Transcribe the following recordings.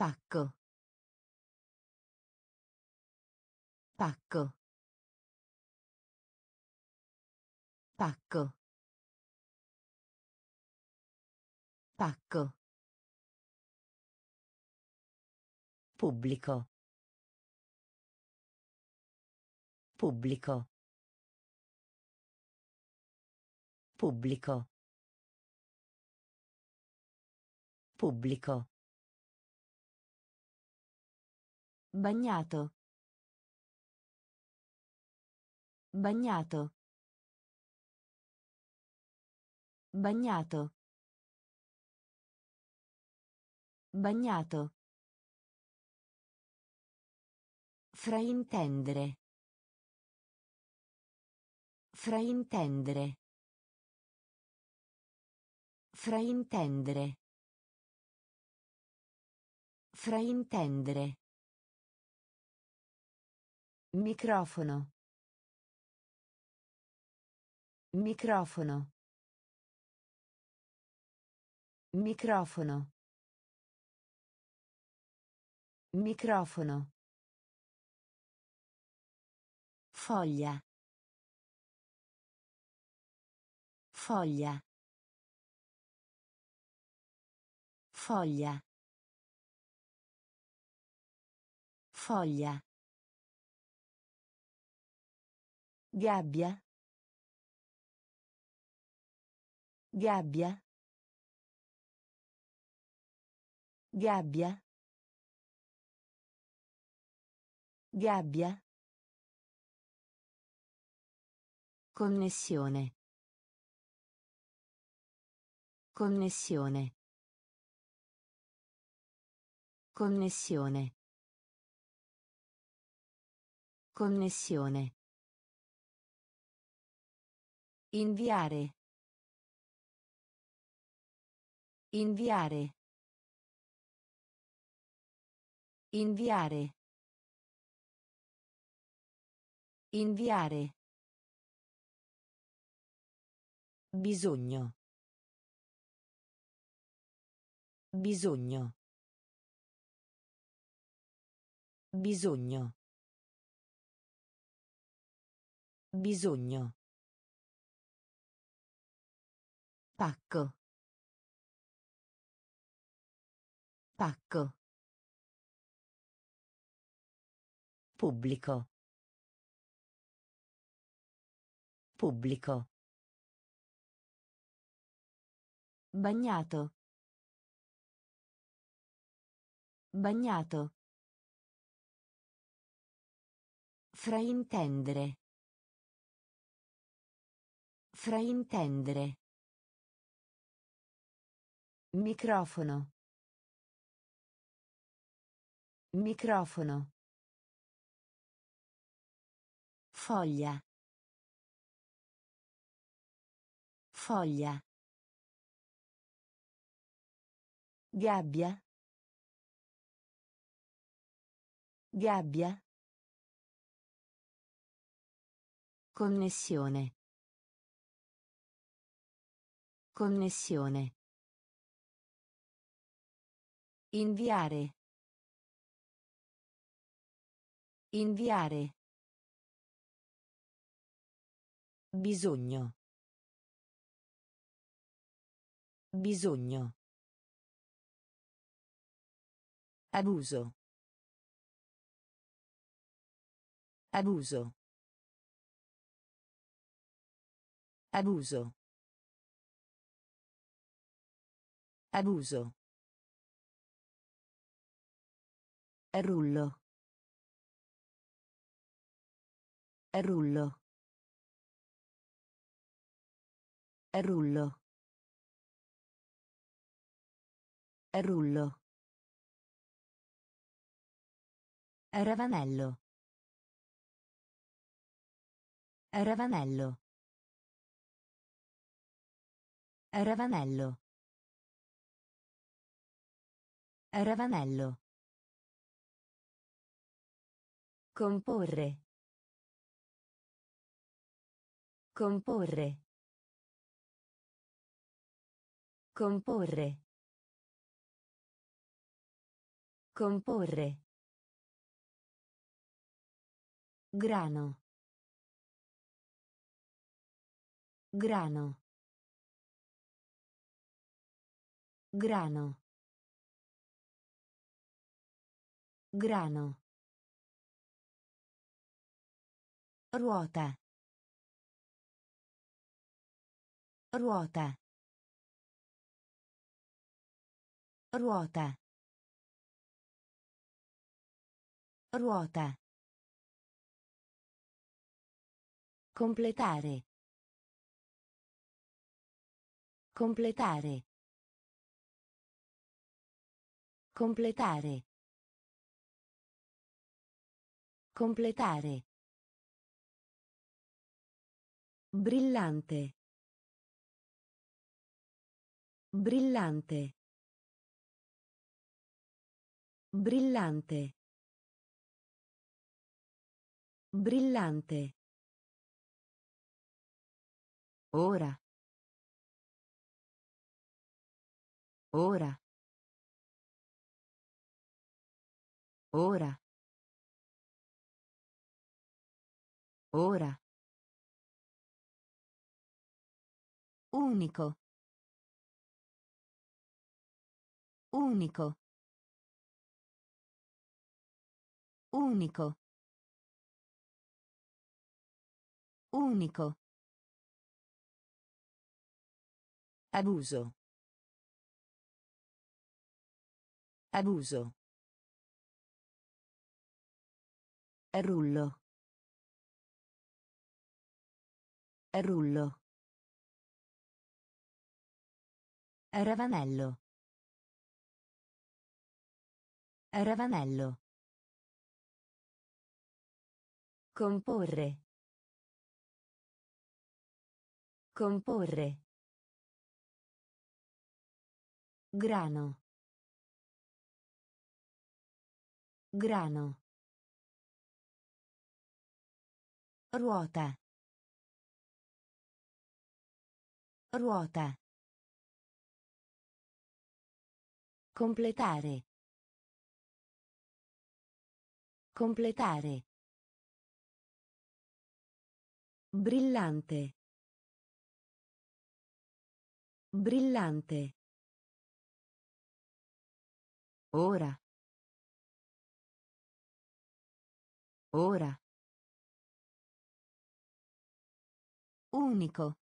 Pacco. Pacco. Pacco. Pacco. Pubblico. Pubblico. Pubblico. Pubblico. Bagnato. Bagnato. Bagnato. Bagnato. Fraintendere. Fraintendere. Fraintendere. Fraintendere. Microfono. Microfono. Microfono. Microfono. Foglia. Foglia. Foglia. Foglia. Gabbia. Gabbia. Gabbia. Gabbia. Connessione. Connessione. Connessione. Connessione. Inviare. Inviare. Inviare. Inviare. Bisogno. Bisogno. Bisogno. Bisogno. Pacco. Pacco. Pubblico. Pubblico. Bagnato. Bagnato. Fraintendere. Fraintendere. Microfono. Microfono. Foglia. Foglia. Gabbia. Gabbia. Connessione. Connessione. Inviare. Inviare. Bisogno. Bisogno. Abuso. Abuso. Abuso. Abuso. Rullo. Rullo. Rullo. Rullo. Ravanello. Ravanello. Ravanello. Ravanello. Comporre. Comporre. Comporre. Comporre. Grano. Grano. Grano. Grano. Ruota. Ruota. Ruota. Ruota. Completare. Completare. Completare. Completare. Brillante. Brillante. Brillante. Brillante. Ora. Ora. Ora. Ora. Unico. Unico. Unico. Unico. Abuso. Abuso. Rullo. Rullo. Ravanello. Ravanello. Comporre. Comporre. Grano. Grano. Ruota. Ruota. Completare. Completare. Brillante. Brillante. Ora. Ora. Unico.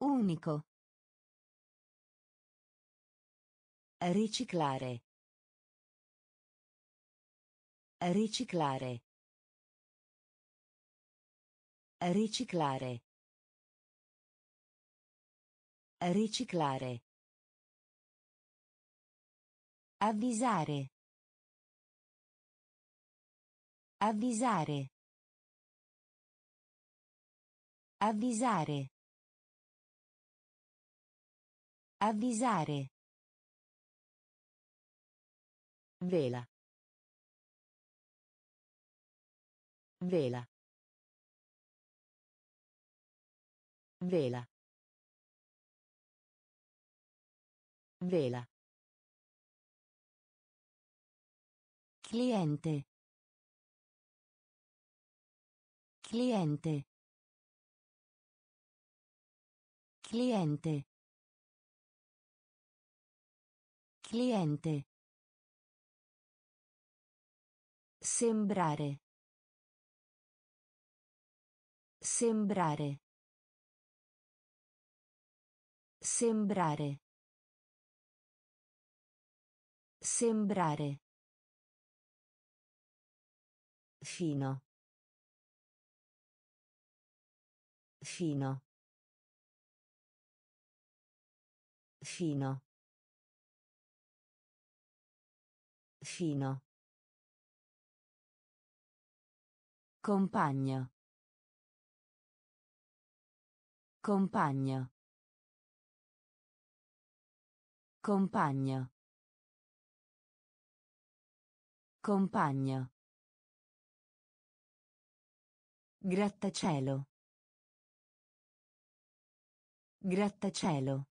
Unico. Riciclare. Riciclare. Riciclare. Riciclare. Avvisare. Avvisare. Avvisare. Avvisare. Vela. Vela. Vela. Vela. Cliente. Cliente. Cliente. Cliente. Sembrare. Sembrare. Sembrare. Sembrare. Fino. Fino. Fino. Fino. Compagno. Compagno. Compagno. Compagno. Grattacielo. Grattacielo.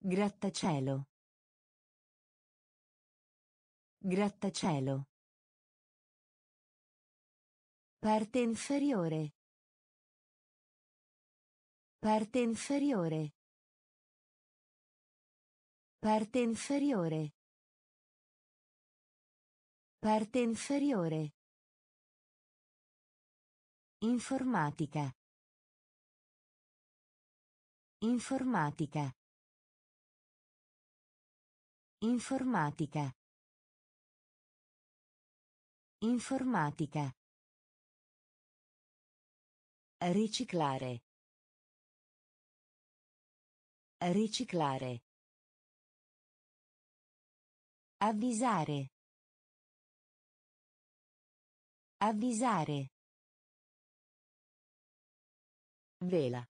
Grattacielo. Grattacielo. Parte inferiore. Parte inferiore. Parte inferiore. Parte inferiore. Informatica. Informatica. Informatica. Informatica. Riciclare. Riciclare. Avvisare. Avvisare. Vela.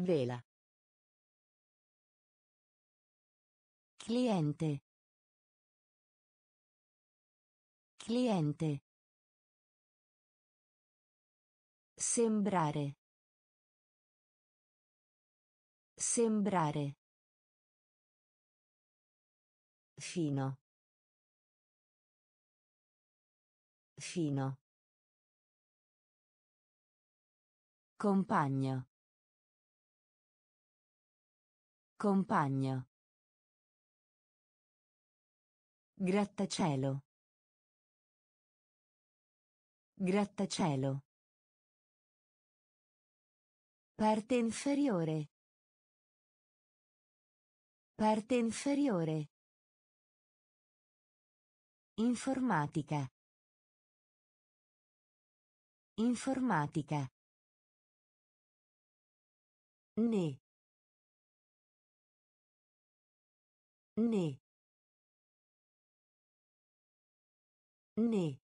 Vela. Cliente. Cliente. Sembrare. Sembrare. Fino. Fino. Compagno. Compagno. Grattacielo. Grattacielo. Parte inferiore. Parte inferiore. Informatica. Informatica. Ne. Ne. Ne.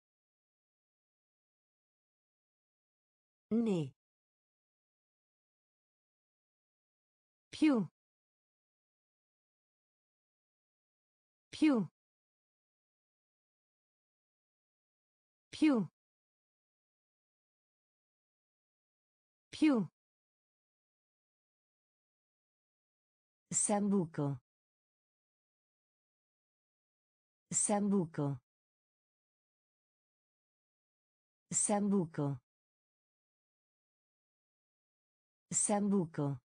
Ne. Più più più più Sambuco. Sambuco. Sambuco. Sambuco.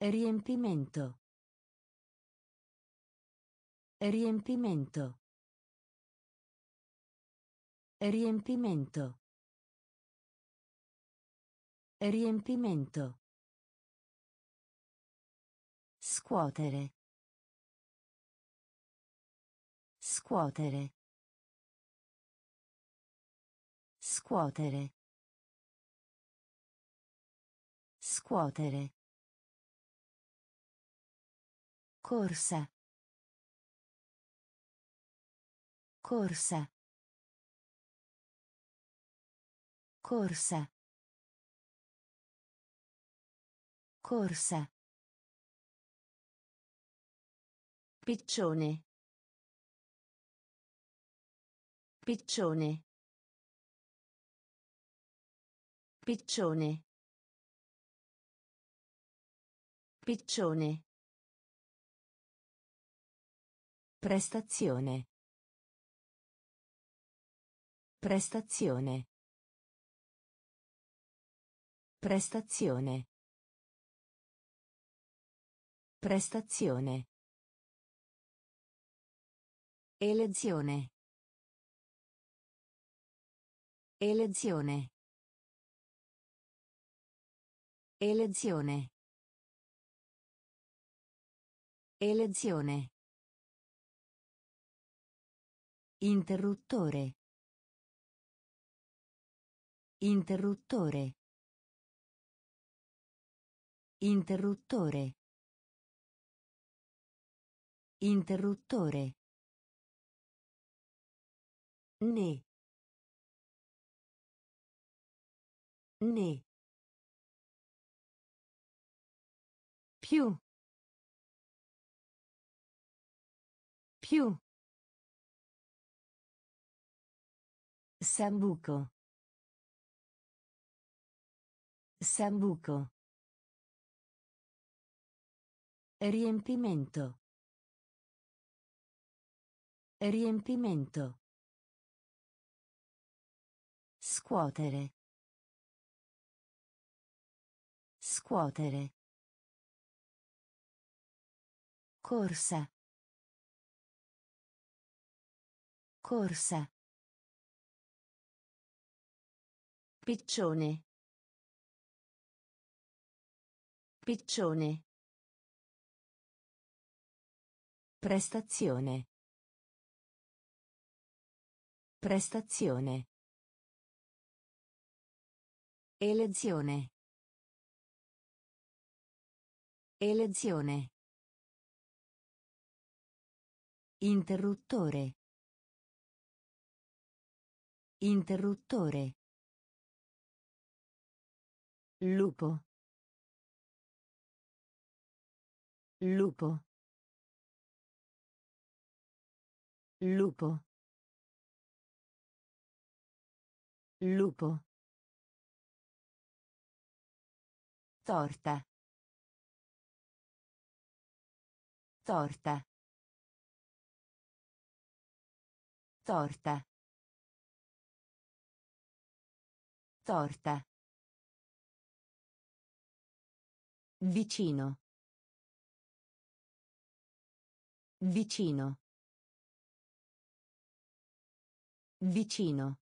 Riempimento. Riempimento. Riempimento. Riempimento. Scuotere. Scuotere. Scuotere. Scuotere. Corsa. Corsa. Corsa. Corsa. Piccione. Piccione. Piccione. Piccione. Prestazione. Prestazione. Prestazione. Prestazione. Elezione. Elezione. Elezione. Elezione. Interruttore. Interruttore. Interruttore. Interruttore. Ne. Ne. Più. Più. Sambuco. Sambuco. Riempimento. Riempimento. Scuotere. Scuotere. Corsa. Corsa. Piccione. Piccione. Prestazione. Prestazione. Elezione. Elezione. Interruttore. Interruttore. Lupo. Lupo. Lupo. Lupo. Torta. Torta. Torta. Torta. Vicino. Vicino. Vicino.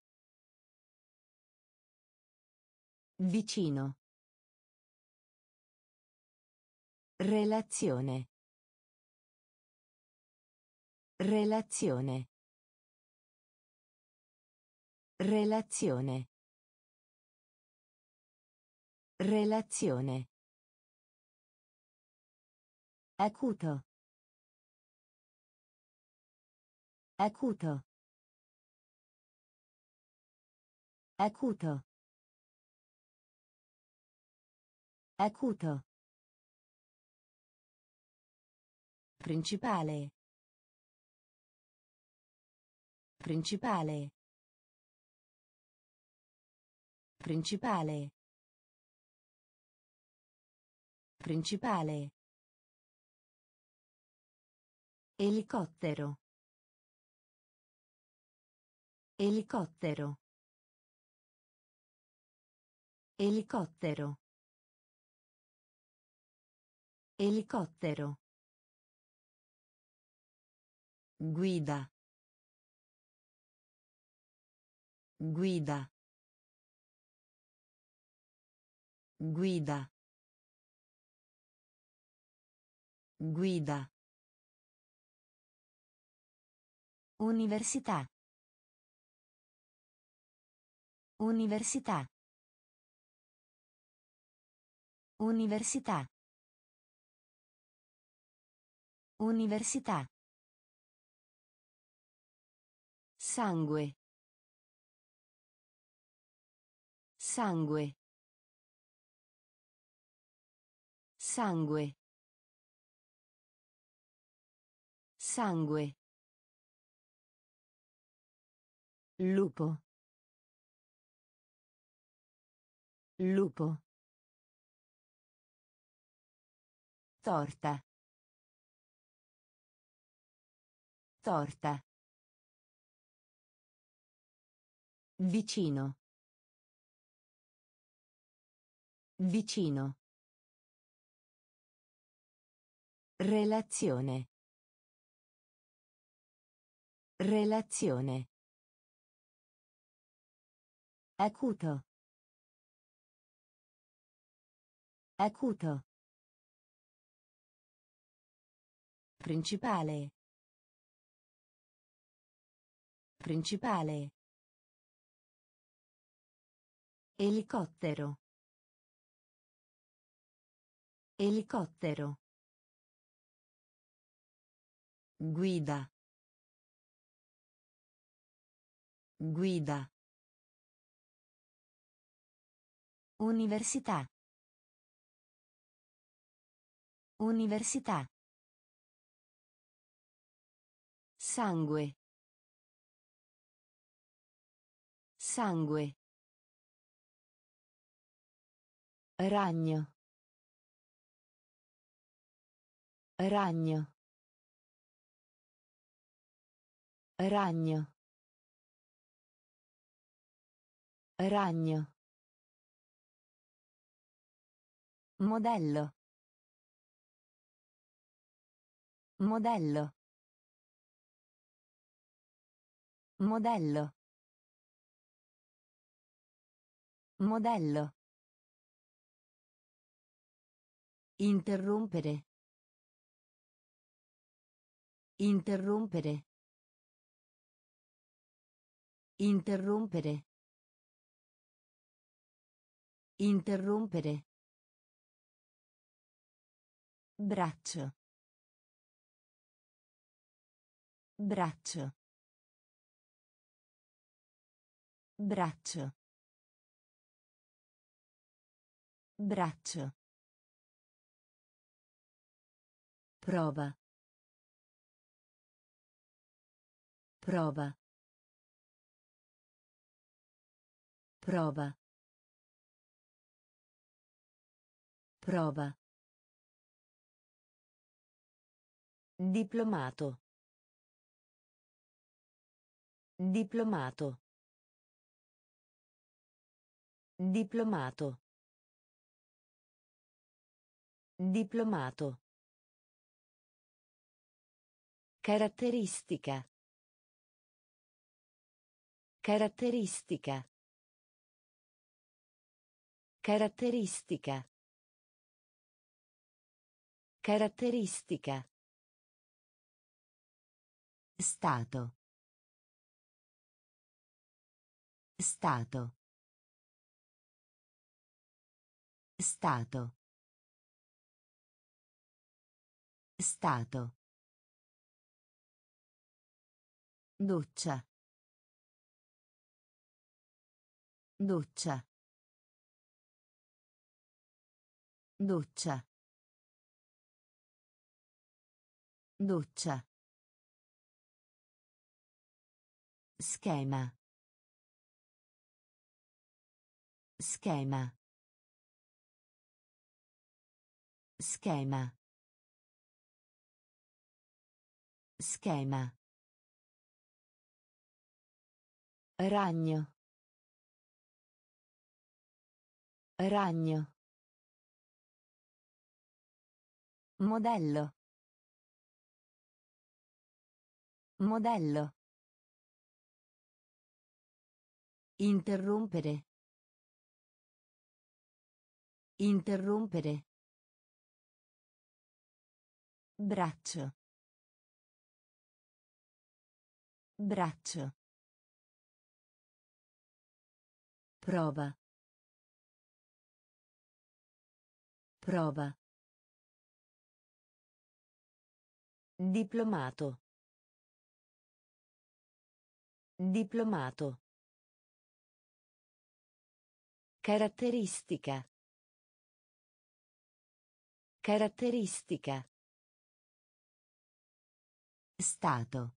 Vicino. Relazione. Relazione. Relazione. Relazione. Acuto. Acuto. Acuto. Acuto. Principale. Principale. Principale. Principale. Elicottero. Elicottero. Elicottero. Elicottero. Guida. Guida. Guida. Guida. Università. Università. Università. Università. Sangue. Sangue. Sangue. Sangue. Lupo. Lupo. Torta. Torta. Vicino. Vicino. Relazione. Relazione. Acuto. Acuto. Principale. Principale. Elicottero. Elicottero. Guida. Guida. Università. Università. Sangue. Sangue. Ragno. Ragno. Ragno. Ragno. Modello. Modello. Modello. Modello. Interrompere. Interrompere. Interrompere. Interrompere. Braccio. Braccio. Braccio. Braccio. Prova. Prova. Prova. Prova. Diplomato. Diplomato. Diplomato. Diplomato. Caratteristica. Caratteristica. Caratteristica. Caratteristica. Stato. Stato. Stato. Stato. Doccia. Doccia. Doccia. Doccia. Schema. Schema. Schema. Schema. Ragno. Ragno. Modello. Modello. Interrompere. Interrompere. Braccio. Braccio. Prova. Prova. Diplomato. Diplomato. Caratteristica. Caratteristica. Stato.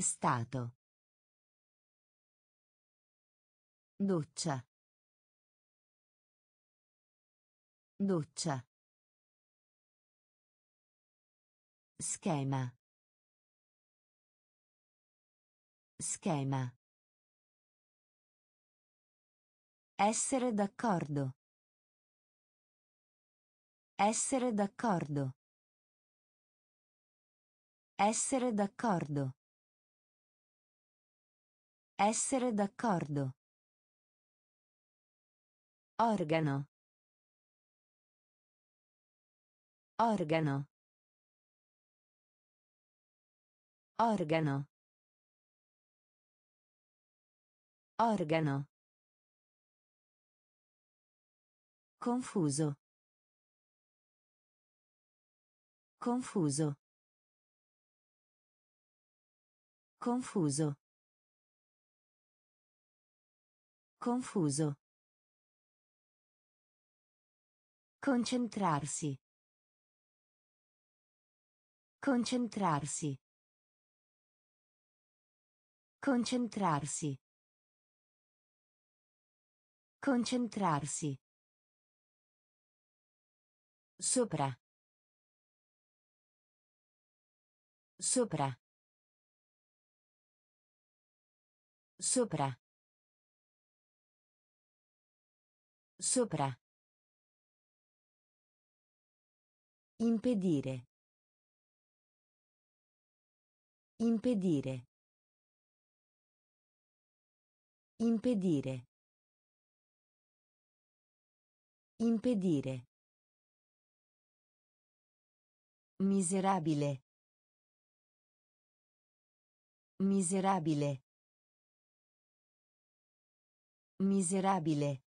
Stato. Doccia. Doccia. Schema. Schema. Essere d'accordo. Essere d'accordo. Essere d'accordo. Essere d'accordo. Organo. Organo. Organo. Organo. Confuso. Confuso. Confuso. Confuso. Concentrarsi. Concentrarsi. Concentrarsi. Concentrarsi. Sopra. Sopra. Sopra. Sopra. Impedire. Impedire. Impedire. Impedire. Miserabile. Miserabile. Miserabile.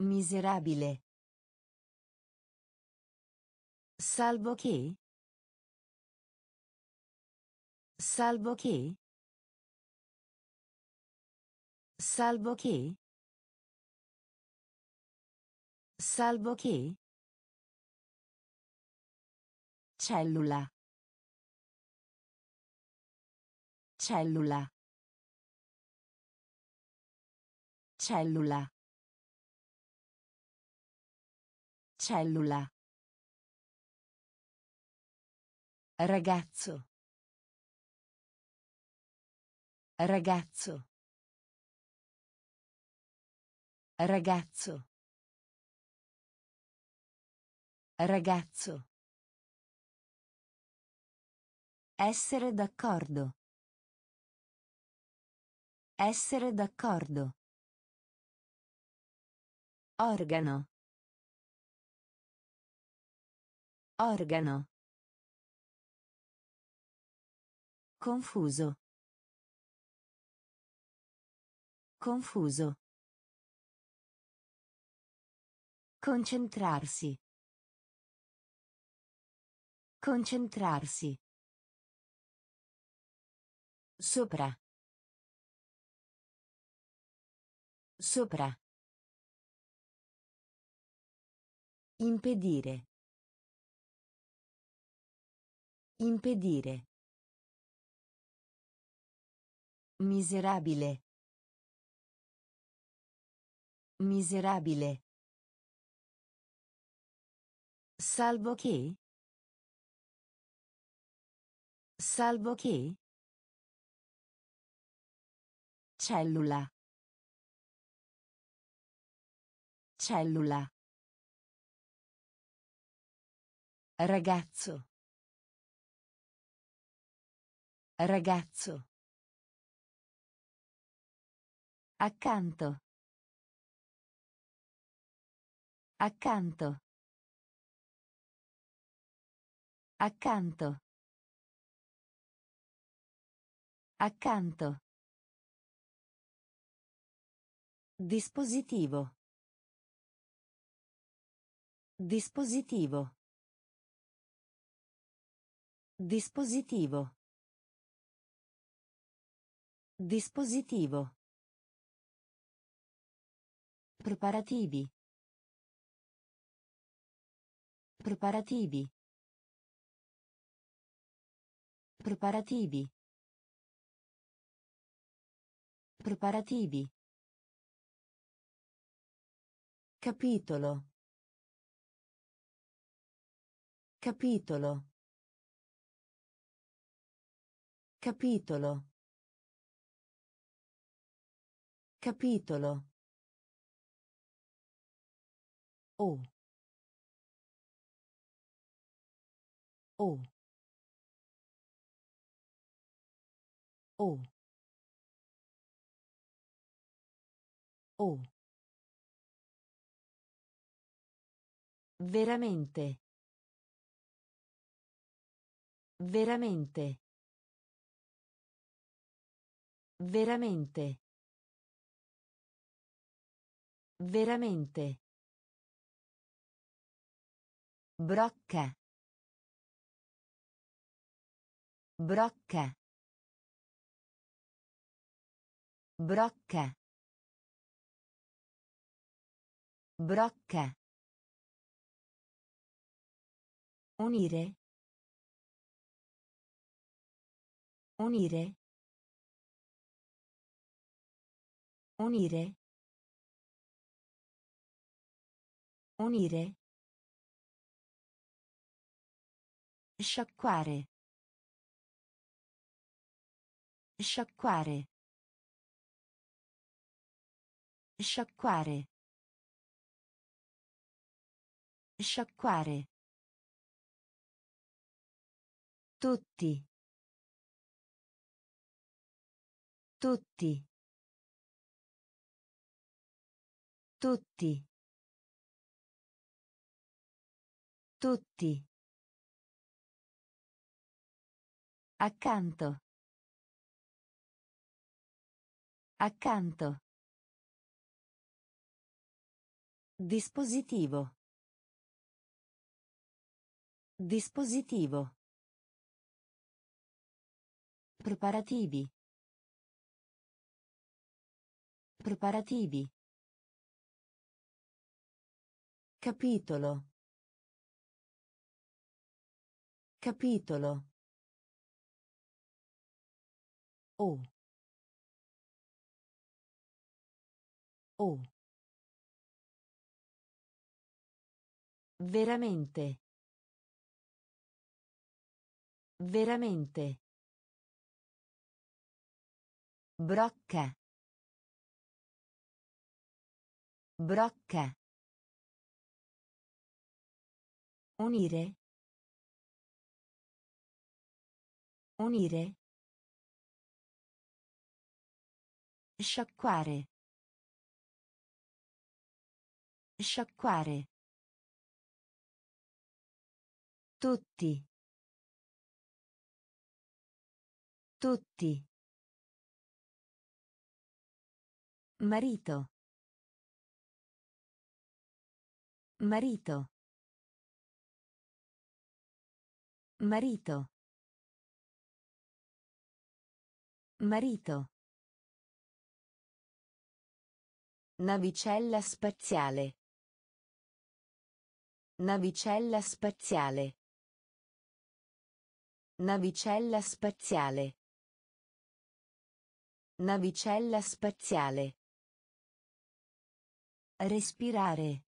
Miserabile. Salvo che? Salvo che? Salvo che? Salvo che? Cellula. Cellula. Cellula. Cellula. Ragazzo. Ragazzo. Ragazzo. Ragazzo. Essere d'accordo. Essere d'accordo. Organo. Organo. Confuso. Confuso. Concentrarsi. Concentrarsi. Sopra. Sopra. Impedire. Impedire. Miserabile. Miserabile. Salvo che? Salvo che? Cellula. Cellula. Ragazzo. Ragazzo. Accanto. Accanto. Accanto. Accanto. Dispositivo. Dispositivo. Dispositivo. Dispositivo. Preparativi. Preparativi. Preparativi. Preparativi. Capitolo. Capitolo. Capitolo. Capitolo. O. O. O. O. Veramente. Veramente. Veramente. Veramente. Brocca. Brocca. Brocca. Brocca. Unire. Unire. Unire. Unire. Sciacquare. Sciacquare. Sciacquare. Sciacquare. Tutti. Tutti. Tutti. Tutti. Accanto. Accanto. Dispositivo. Dispositivo. Preparativi. Preparativi. Capitolo. Capitolo. O. O. Veramente. Veramente. Brocca. Brocca. Unire. Unire. Sciacquare. Sciacquare. Tutti. Tutti. Marito. Marito. Marito. Marito. Navicella spaziale. Navicella spaziale. Navicella spaziale. Navicella spaziale. Respirare.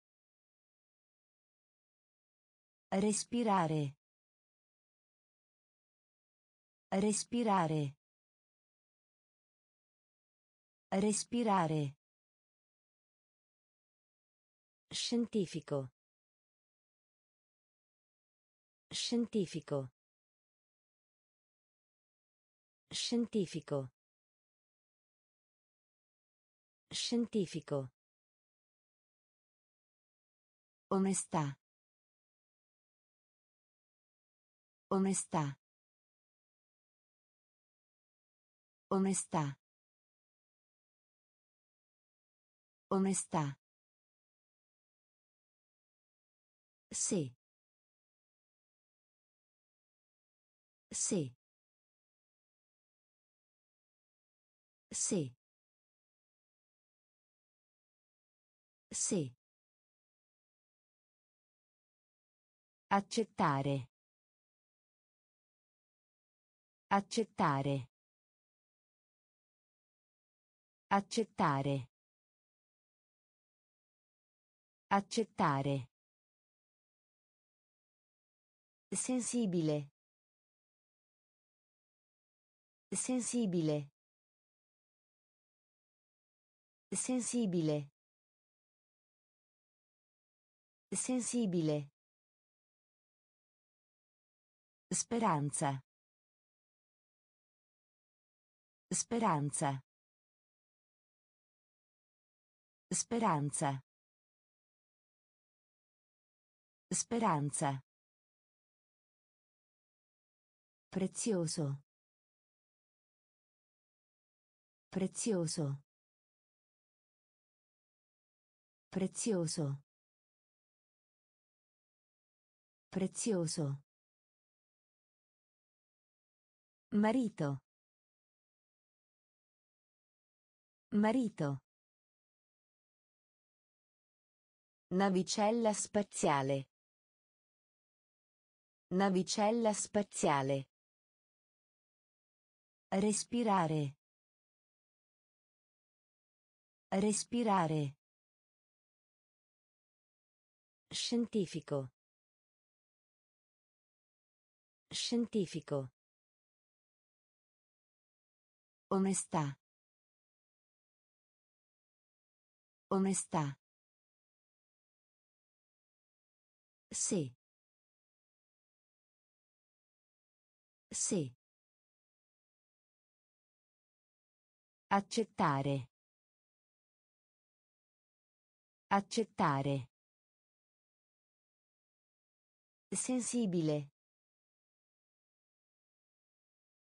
Respirare. Respirare. Respirare. Scientifico. Scientifico. Scientifico. Scientifico. Onestà. Onestà. Onestà. Onestà. Sì. Sì. Sì. Sì. Accettare. Accettare. Accettare. Accettare. Sensibile. Sensibile. Sensibile. Sensibile. Speranza. Speranza. Speranza. Speranza. Prezioso. Prezioso. Prezioso. Prezioso. Marito. Marito. Navicella spaziale. Navicella spaziale. Respirare. Respirare. Scientifico. Scientifico. Onestà. Onestà. Sì. Sì. Accettare. Accettare. Sensibile.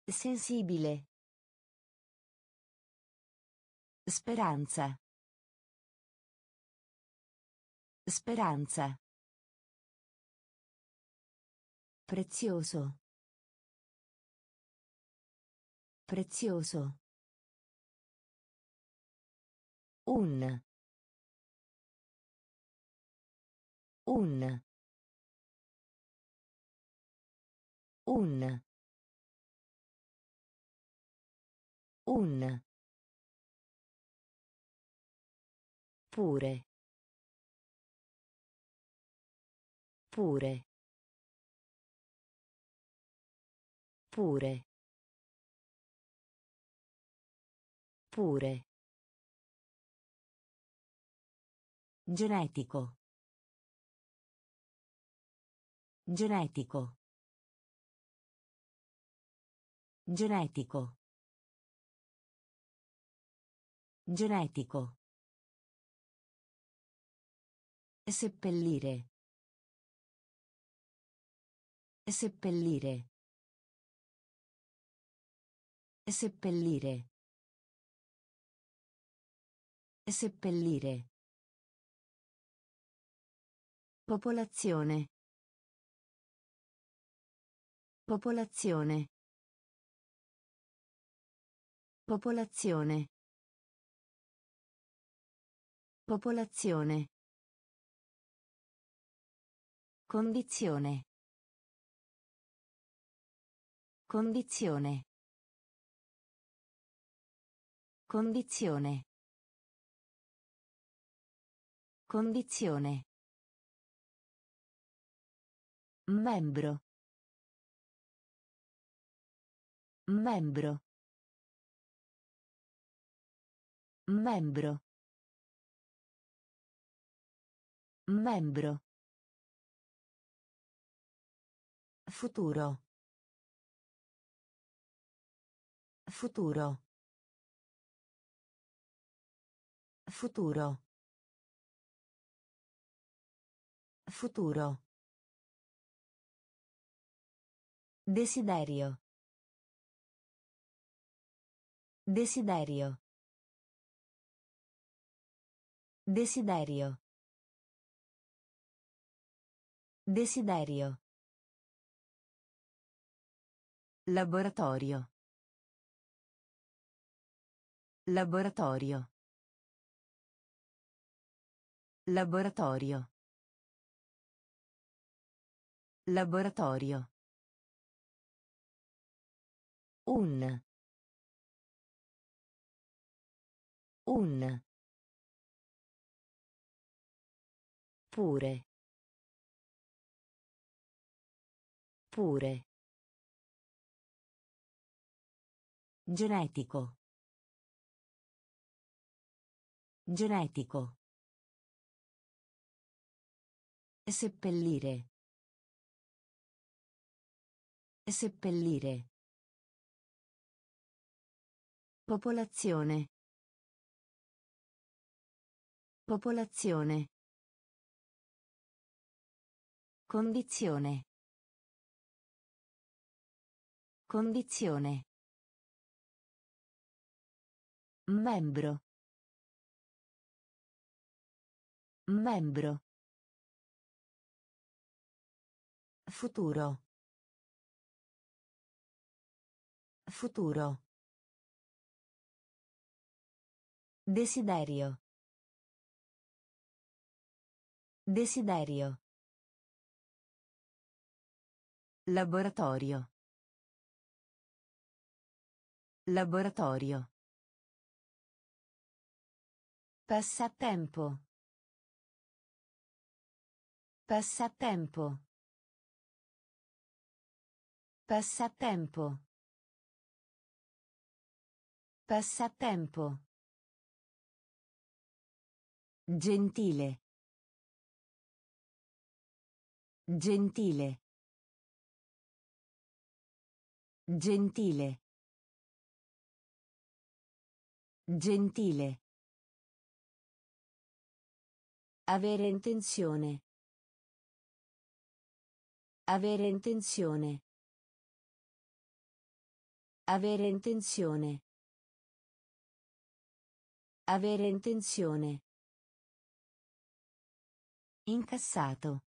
Sensibile. Speranza. Speranza. Prezioso. Prezioso. Un. Un. Un. Un. Pure. Pure. Pure. Pure. Genetico. Genetico. Genetico. Genetico. Seppellire. Seppellire. Seppellire. Seppellire. Popolazione. Popolazione. Popolazione. Popolazione. Condizione. Condizione. Condizione. Condizione. Membro. Membro. Membro. Membro. Futuro. Futuro. Futuro. Futuro. Desiderio. Desiderio. Desiderio. Desiderio. Laboratorio. Laboratorio. Laboratorio. Laboratorio. Un. Un. Pure. Pure. Genetico. Genetico. Seppellire. Seppellire. Popolazione. Popolazione. Condizione. Condizione. Membro. Membro. Futuro. Futuro. Desiderio. Desiderio. Laboratorio. Laboratorio. Passatempo. Passatempo. Passatempo. Passatempo. Gentile. Gentile. Gentile. Gentile. Avere intenzione. Avere intenzione. Avere intenzione. Avere intenzione. Incassato.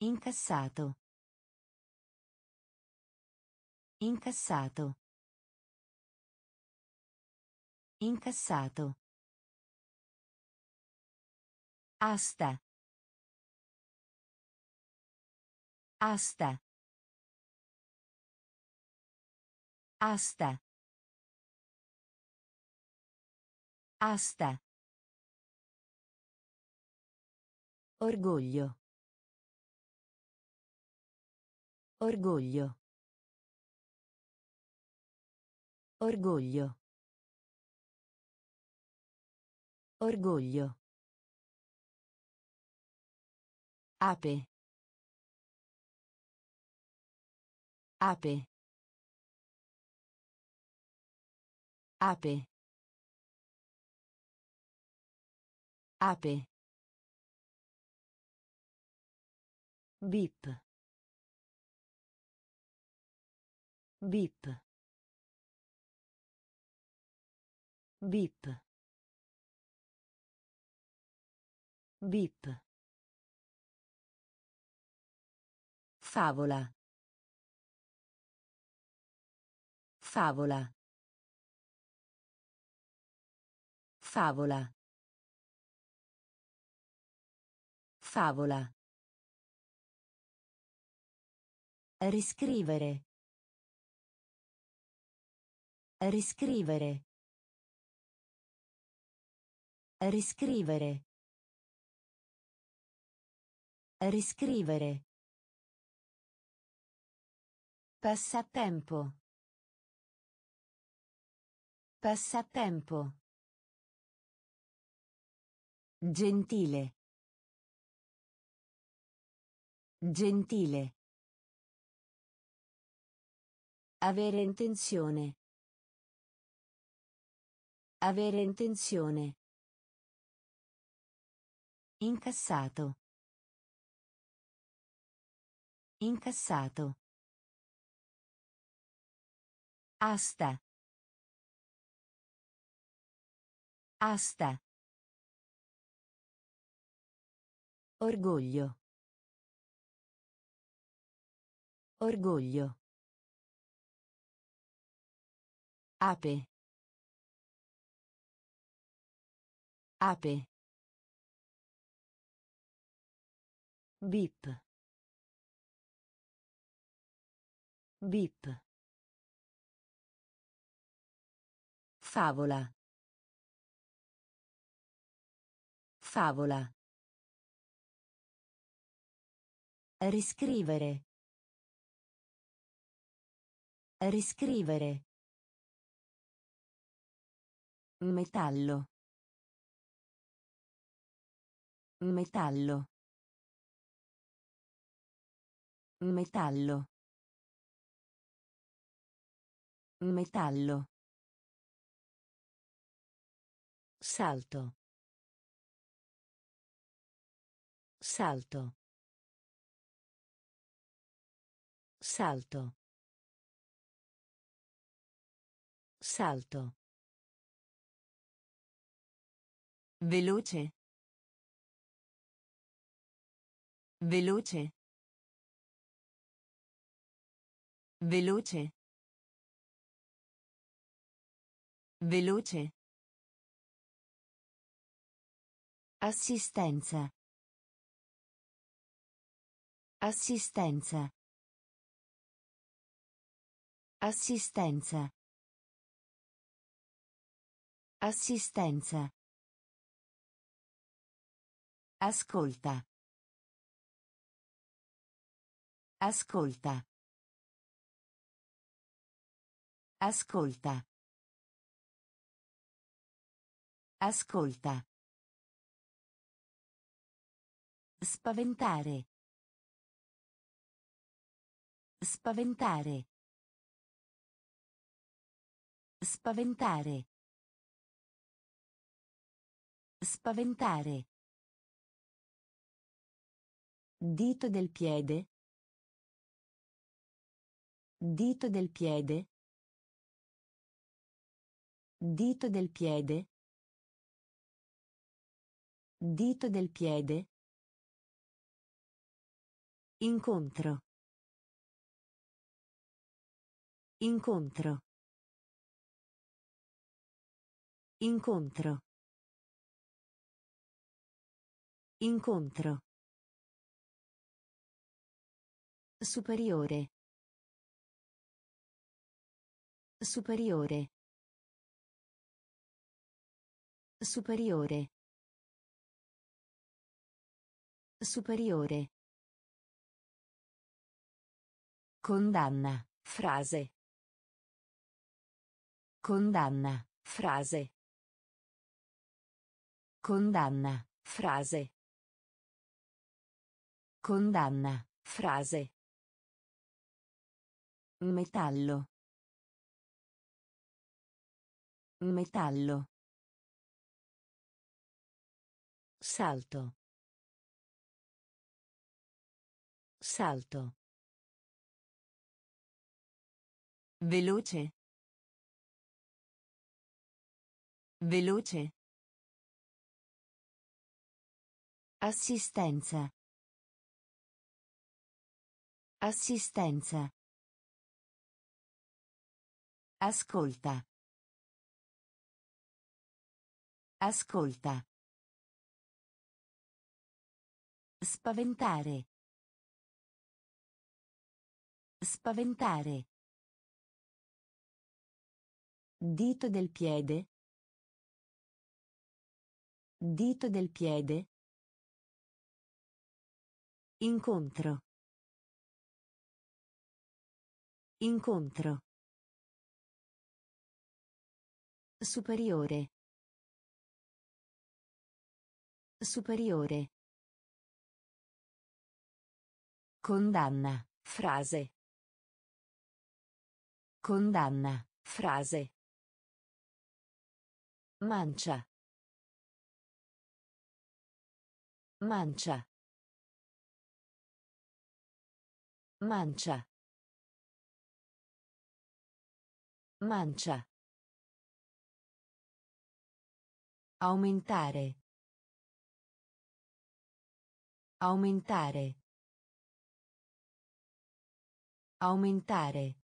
Incassato. Incassato. Incassato. Asta. Asta. Asta. Asta. Orgoglio. Orgoglio. Orgoglio. Orgoglio. Ape. Ape. Ape. Ape. Bip. Bip. Bip. Bip. Favola. Favola. Favola. Favola. Riscrivere. Riscrivere. Riscrivere. Riscrivere. Passatempo. Passatempo. Gentile. Gentile. Avere intenzione. Avere intenzione. Incassato. Incassato. Asta. Asta. Orgoglio. Orgoglio. Ape. Ape. Bip. Bip. Favola. Favola. Riscrivere. Riscrivere. Metallo. Metallo. Metallo. Metallo. Salto. Salto. Salto. Salto. Veloce. Veloce. Veloce. Veloce. Assistenza. Assistenza. Assistenza. Assistenza. Ascolta. Ascolta. Ascolta. Ascolta. Spaventare. Spaventare. Spaventare. Spaventare. Dito del piede. Dito del piede. Dito del piede. Dito del piede. Incontro. Incontro. Incontro. Incontro. Superiore. Superiore. Superiore. Superiore. Condanna. Frase. Condanna. Frase. Condanna. Frase. Condanna. Frase. Metallo. Metallo. Salto. Salto. Veloce. Veloce. Assistenza. Assistenza. Ascolta. Ascolta. Spaventare. Spaventare. Dito del piede. Dito del piede. Incontro. Incontro. Superiore. Superiore. Condanna. Frase. Condanna. Frase. Mancia. Mancia. Mancia. Mancia. Aumentare. Aumentare. Aumentare.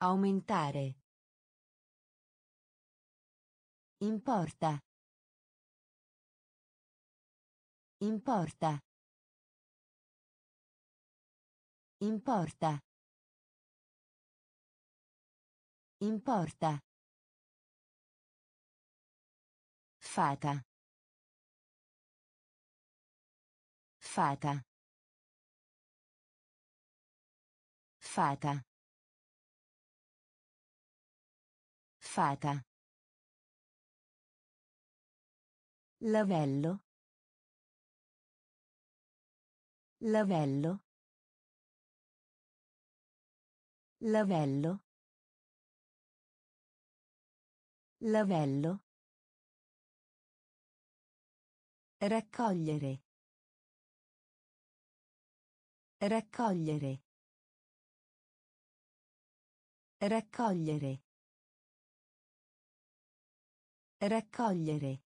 Aumentare. Importa. Importa. Importa. Importa. Fata. Fata. Fata. Fata. Lavello. Lavello. Lavello. Lavello. Raccogliere. Raccogliere. Raccogliere. Raccogliere.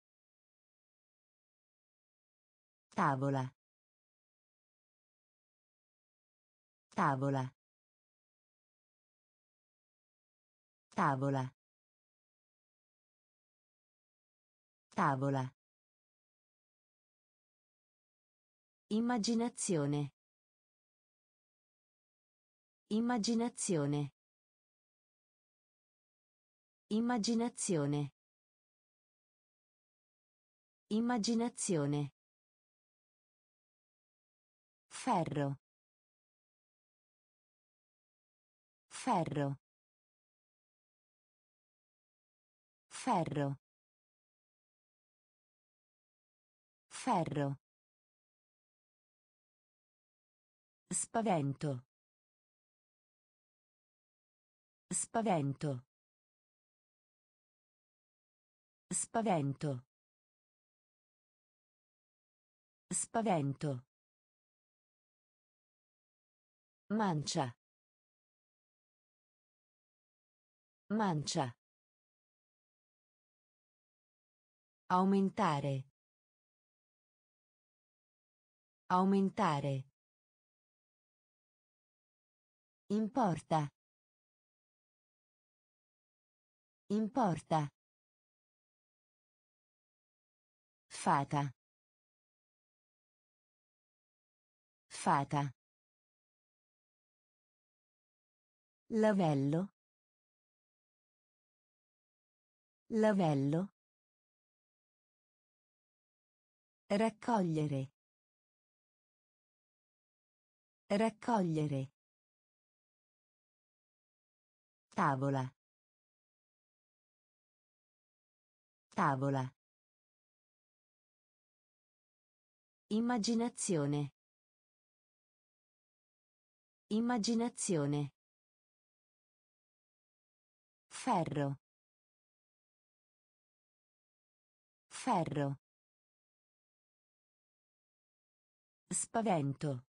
Tavola. Tavola. Tavola. Tavola. Immaginazione. Immaginazione. Immaginazione. Immaginazione. Ferro. Ferro. Ferro. Ferro. Spavento. Spavento. Spavento. Spavento. Mancia. Mancia. Aumentare. Aumentare. Importa. Importa. Fata. Fata. Lavello. Lavello. Raccogliere. Raccogliere. Tavola. Tavola. Immaginazione. Immaginazione. Ferro. Ferro. Spavento.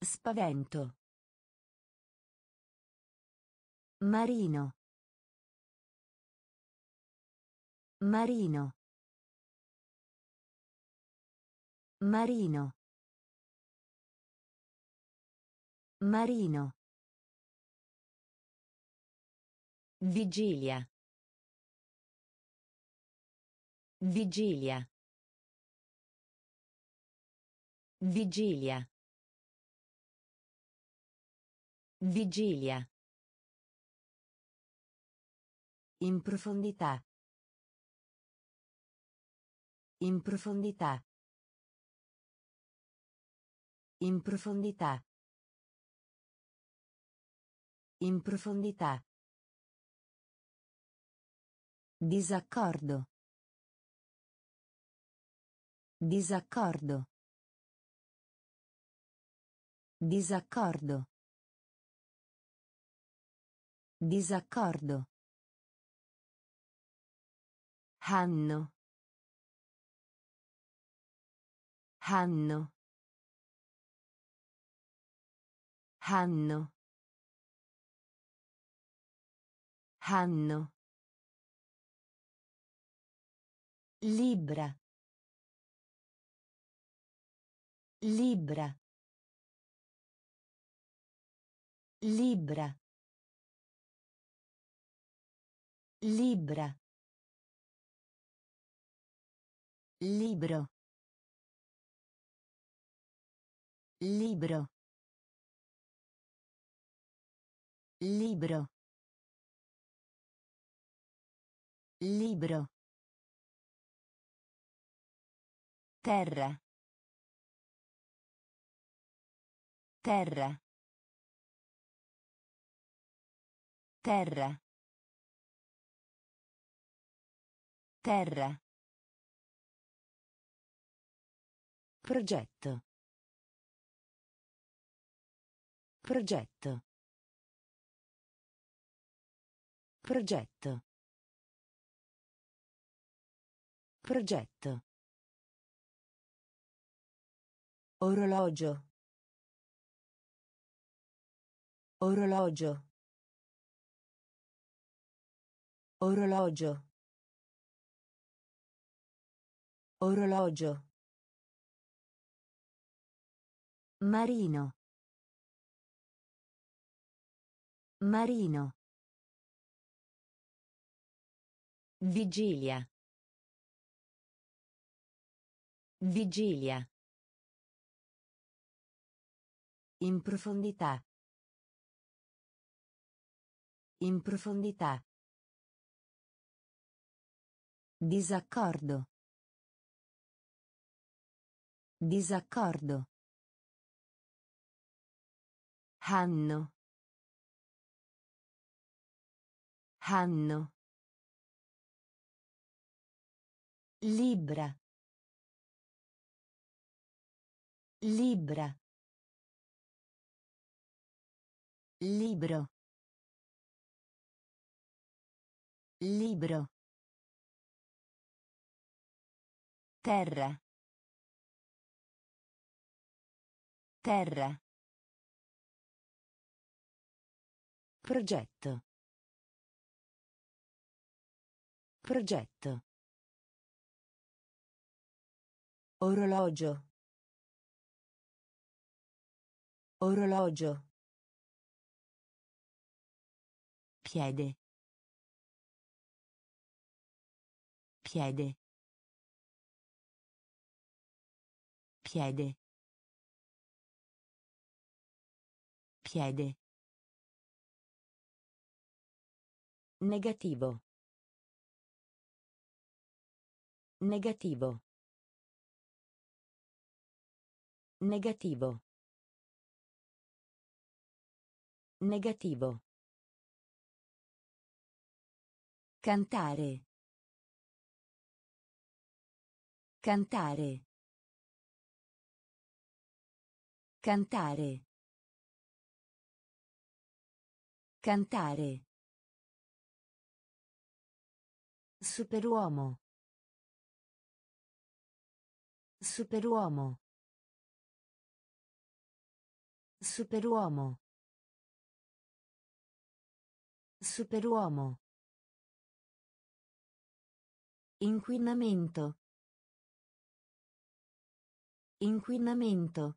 Spavento. Marino. Marino. Marino. Marino. Vigilia. Vigilia. Vigilia. Vigilia. In profondità. In profondità. In profondità. In profondità. Disaccordo. Disaccordo. Disaccordo. Disaccordo. Hanno. Hanno. Hanno. Hanno. Libra. Libra. Libra. Libra. Libro. Libro. Libro. Libro. Terra. Terra. Terra. Terra. Progetto. Progetto. Progetto. Progetto. Orologio. Orologio. Orologio. Orologio. Marino. Marino. Vigilia. Vigilia. In profondità. In profondità. Disaccordo. Disaccordo. Anno. Anno. Libra. Libra. Libro. Libro. Terra. Terra. Progetto. Progetto. Orologio. Orologio. Piede. Piede. Piede. Piede. Negativo. Negativo. Negativo. Negativo. Cantare. Cantare. Cantare. Cantare. Superuomo. Superuomo. Superuomo. Superuomo. Inquinamento. Inquinamento.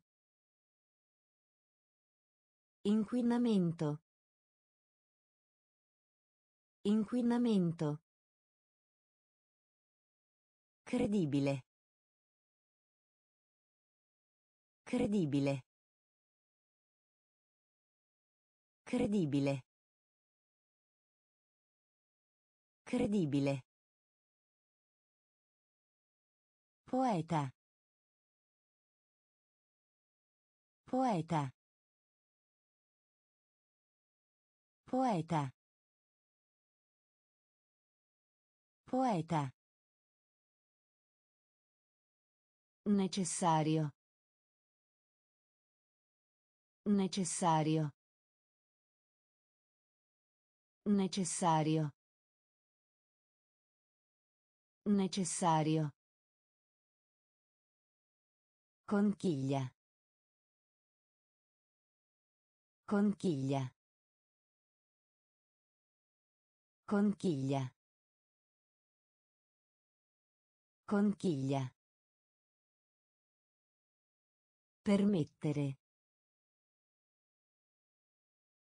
Inquinamento. Inquinamento. Credibile. Credibile. Credibile. Credibile. Poeta. Poeta. Poeta. Poeta. Necessario. Necessario. Necessario. Necessario. Conchiglia. Conchiglia. Conchiglia. Conchiglia. Permettere.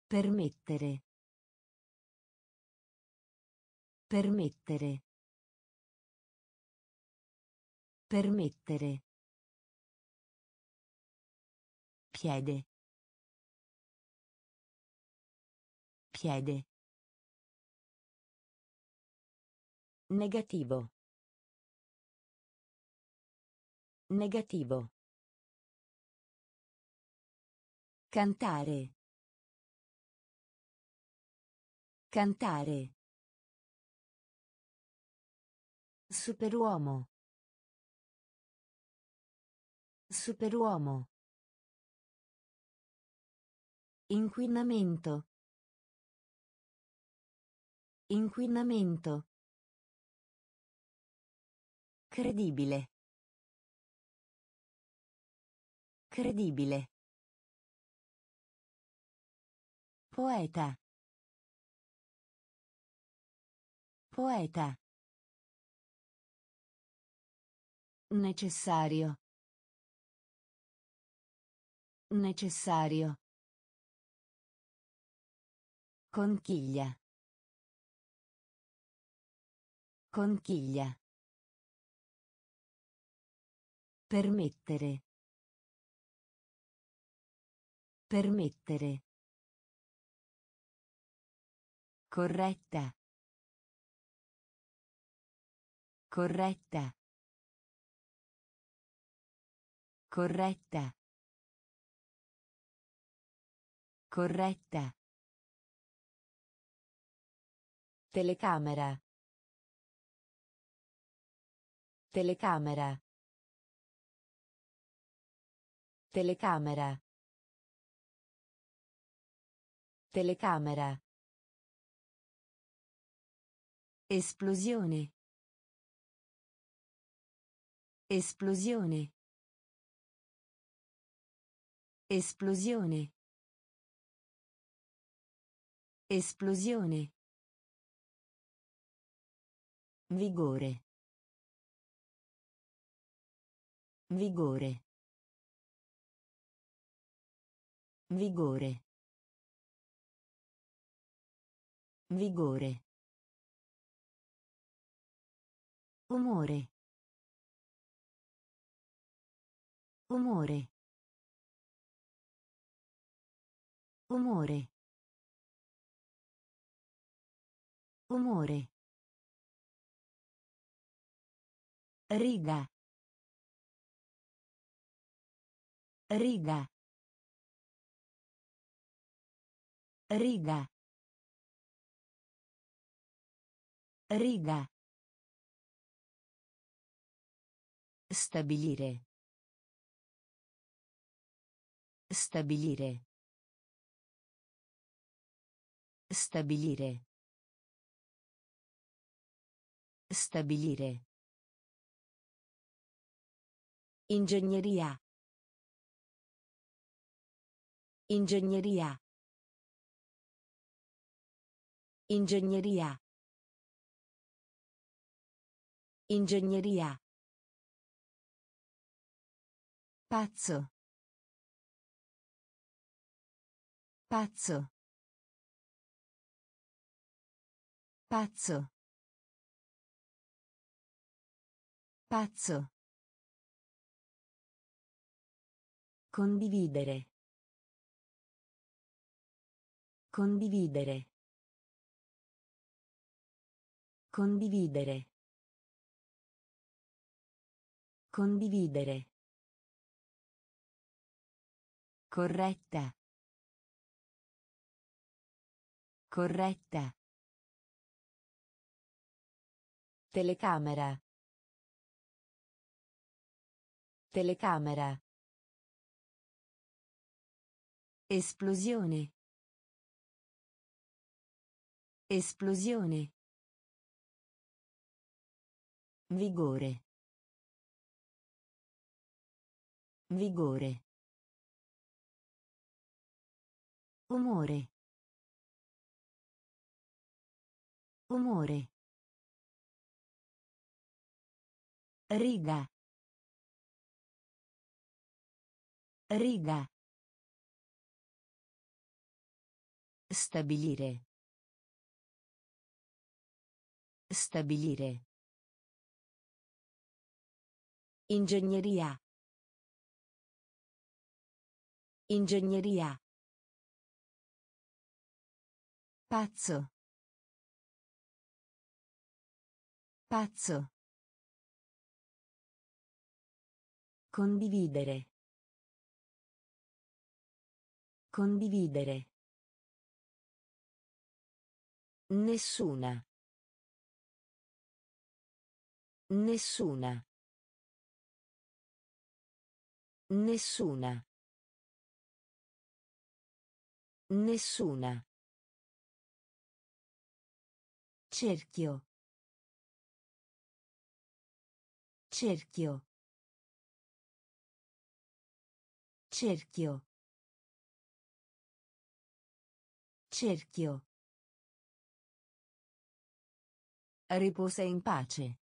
Permettere. Permettere. Permettere. Piede. Piede. Negativo. Negativo. Cantare. Cantare. Superuomo. Superuomo. Inquinamento. Inquinamento. Credibile. Credibile. Poeta. Poeta. Necessario. Necessario. Conchiglia. Conchiglia. Permettere. Permettere. Corretta. Corretta. Corretta. Corretta. Telecamera. Telecamera. Telecamera. Telecamera. Esplosione. Esplosione. Esplosione. Esplosione. Vigore. Vigore. Vigore. Vigore. Umore. Umore. Umore. Umore. Riga. Riga. Riga. Riga. Stabilire. Stabilire. Stabilire. Stabilire. Ingegneria. Ingegneria. Ingegneria. Ingegneria. Pazzo. Pazzo. Pazzo. Pazzo. Condividere. Condividere. Condividere. Condividere. Corretta. Corretta. Telecamera. Telecamera. Esplosione. Esplosione. Vigore. Vigore. Umore. Umore. Riga. Riga. Stabilire. Stabilire. Ingegneria. Ingegneria. Pazzo. Pazzo. Condividere. Condividere. Nessuna. Nessuna. Nessuna. Nessuna. Cerchio. Cerchio. Cerchio. Cerchio. Riposa in pace.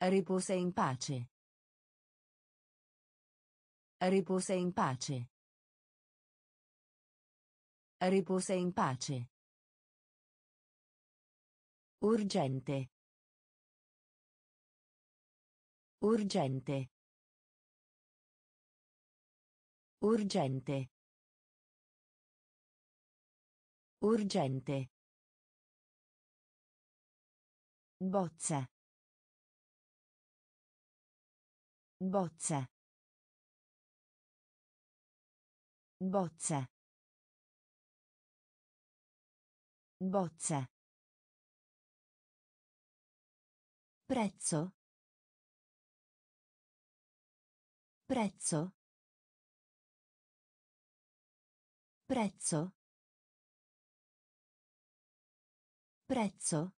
Riposa in pace. Riposa in pace. Riposa in pace. Urgente. Urgente. Urgente. Urgente. Bozza. Bozza. Bozza. Bozza. Prezzo. Prezzo. Prezzo. Prezzo.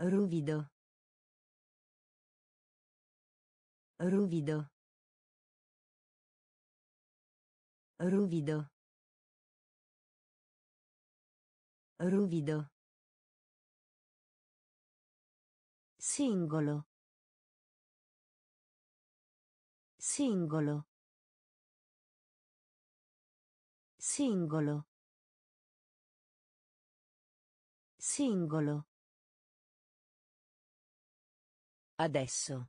Ruvido. Ruvido. Ruvido. Ruvido. Singolo. Singolo. Singolo. Singolo. Adesso.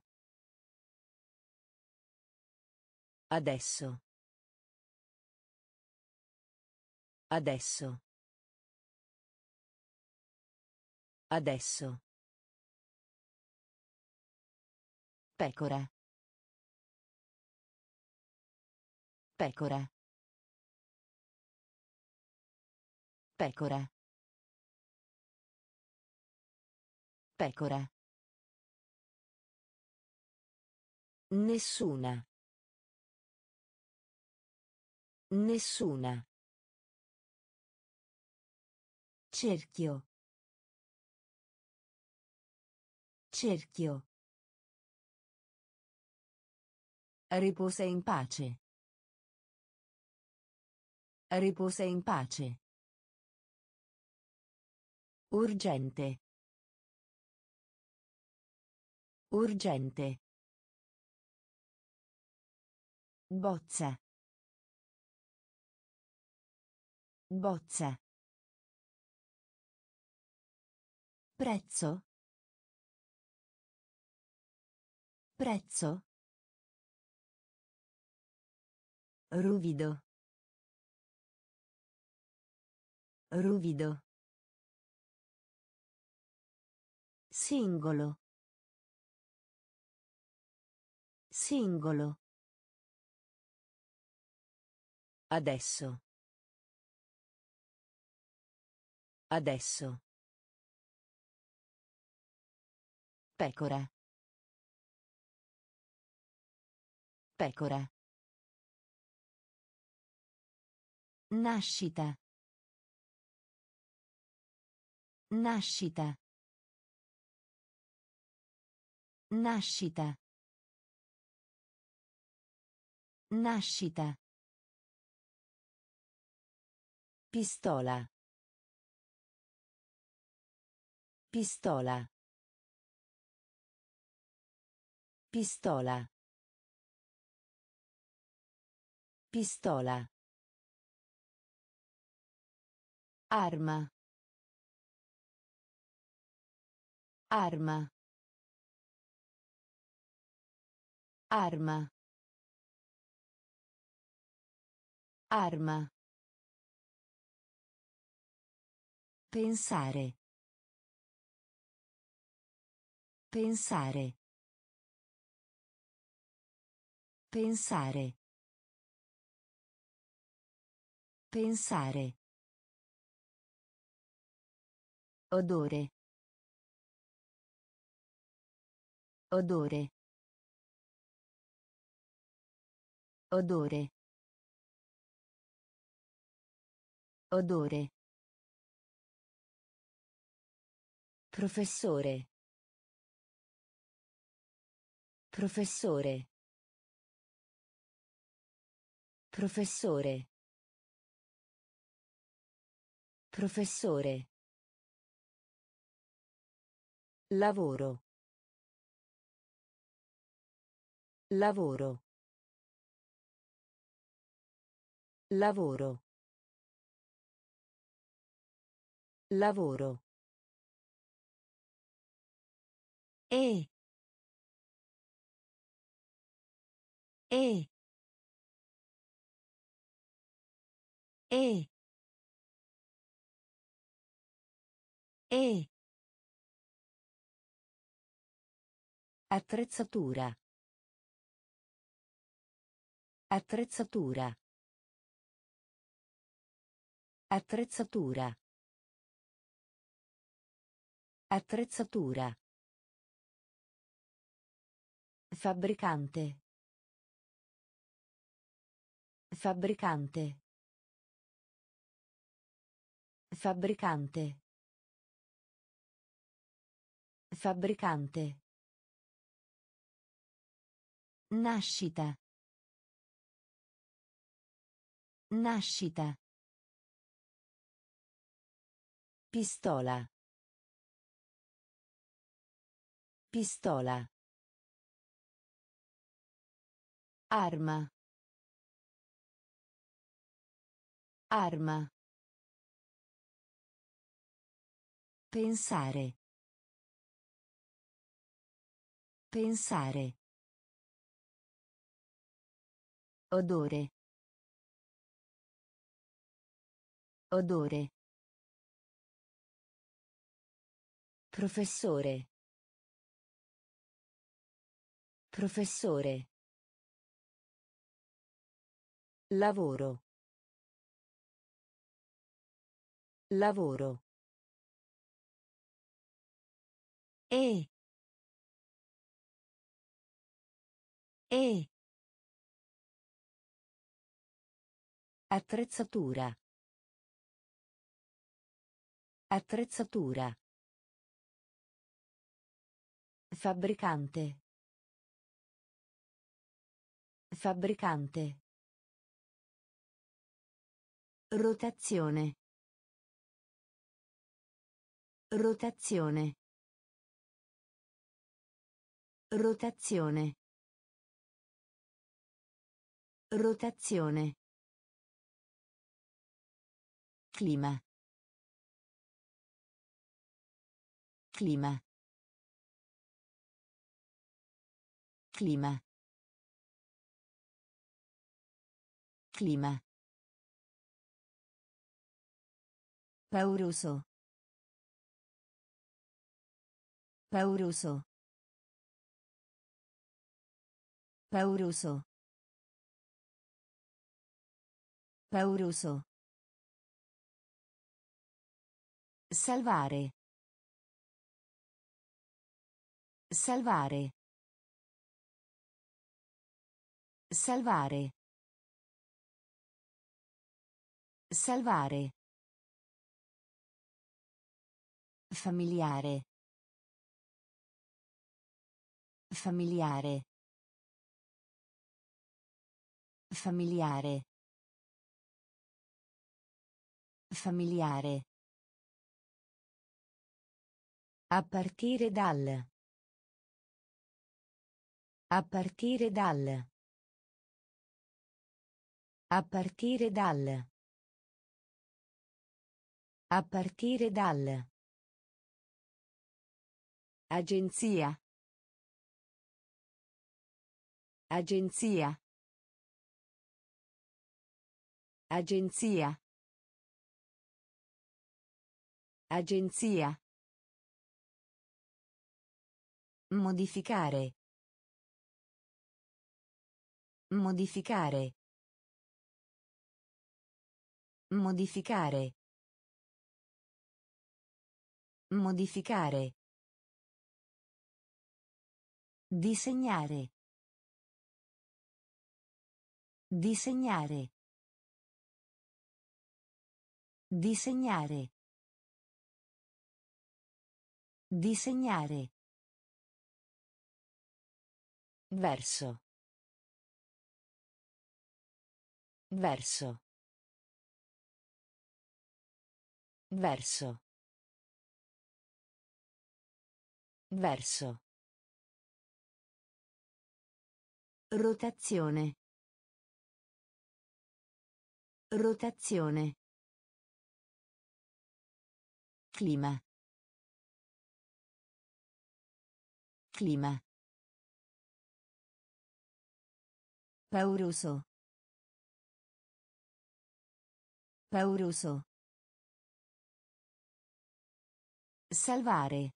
Adesso. Adesso. Adesso. Pecora. Pecora. Pecora. Pecora. Nessuna. Nessuna. Cerchio. Cerchio. Riposa in pace. Riposa in pace. Urgente. Urgente. Bozza. Bozza. Prezzo. Prezzo. Ruvido. Ruvido. Singolo. Singolo. Adesso. Adesso. Pecora. Pecora. Nascita. Nascita. Nascita. Nascita. Pistola. Pistola. Pistola. Pistola. Arma. Arma. Arma. Arma. Pensare. Pensare. Pensare. Pensare. Odore. Odore. Odore. Odore. Professore. Professore. Professore. Professore. Lavoro. Lavoro. Lavoro. Lavoro. E. E. E. E. Attrezzatura. Attrezzatura. Attrezzatura. Attrezzatura. Fabbricante. Fabbricante. Fabbricante. Fabbricante. Nascita. Nascita. Pistola. Pistola. Arma. Arma. Pensare. Pensare. Odore. Odore. Professore. Professore. Lavoro. Lavoro. E. E. Attrezzatura. Attrezzatura. Fabbricante. Fabbricante. Rotazione. Rotazione. Rotazione. Rotazione. Clima. Clima. Clima. Clima. Pauroso. Pauroso. Pauroso. Pauroso. Salvare. Salvare. Salvare. Salvare. Familiare. Familiare. Familiare. Familiare. A partire dal. A partire dal. A partire dal. A partire dal. Agenzia. Agenzia. Agenzia. Agenzia. Modificare. Modificare. Modificare. Modificare. Disegnare. Disegnare. Disegnare. Disegnare. Verso. Verso. Verso. Verso. Rotazione. Rotazione. Clima. Clima. Pauroso. Pauroso. Salvare.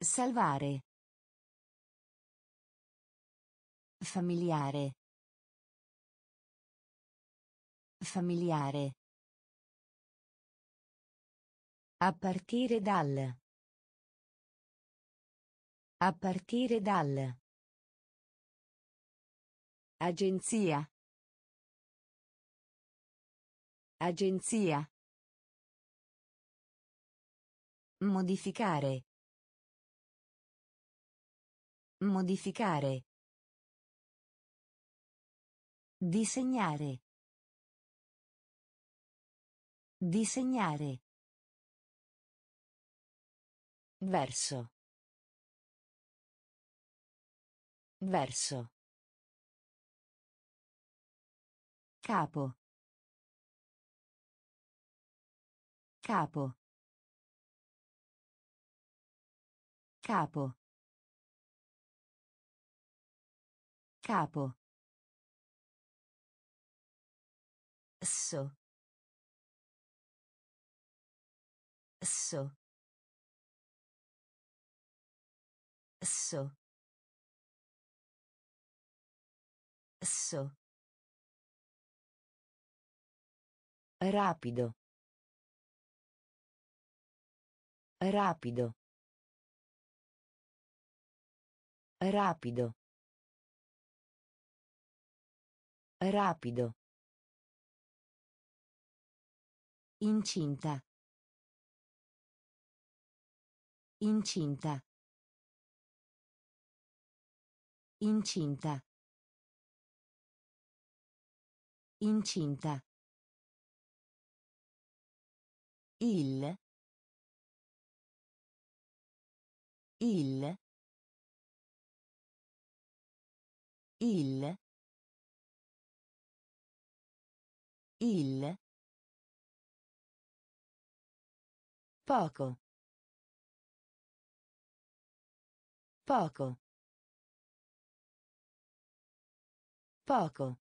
Salvare. Familiare. Familiare. A partire dal. A partire dal. Agenzia. Agenzia. Modificare. Modificare. Disegnare. Disegnare. Verso. Verso. Capo. Capo. Capo. Capo. So. So. So. So. Rapido. Rapido. Rapido. Rapido. Incinta. Incinta. Incinta. Incinta. Il. Il. Il. Il. Poco. Poco. Poco.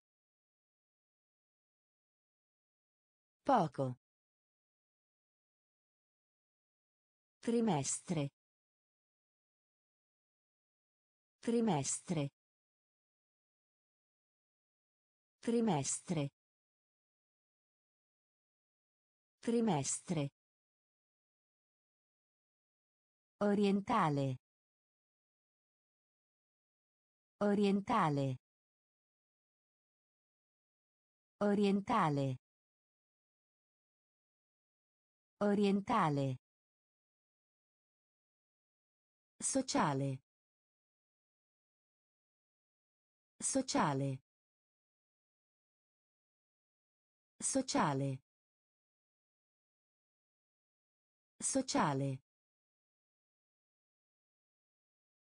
Poco. Trimestre. Trimestre. Trimestre. Trimestre. Orientale. Orientale. Orientale. Orientale. Sociale. Sociale. Sociale. Sociale.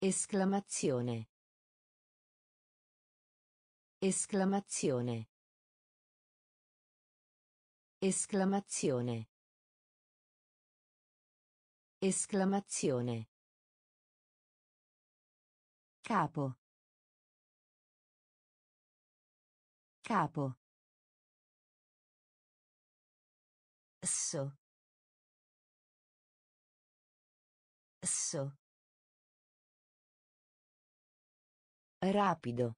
Esclamazione. Esclamazione. Esclamazione. Esclamazione. Capo. Capo. So. So. Rapido.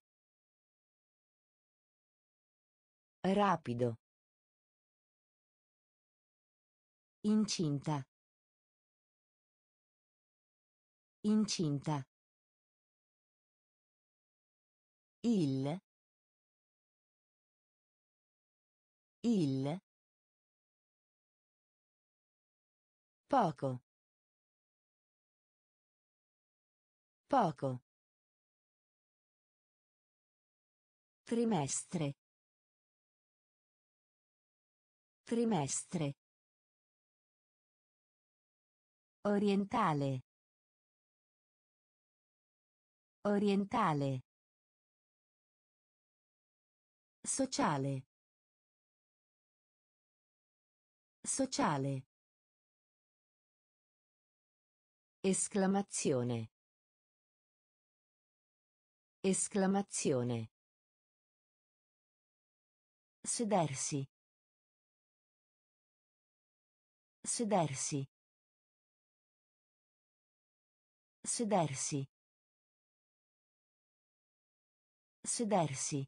Rapido. Incinta. Incinta. Il. Il. Poco. Poco. Trimestre. Trimestre. Orientale. Orientale. Sociale. Sociale. Esclamazione. Esclamazione. Sedersi. Sedersi. Sedersi. Sedersi.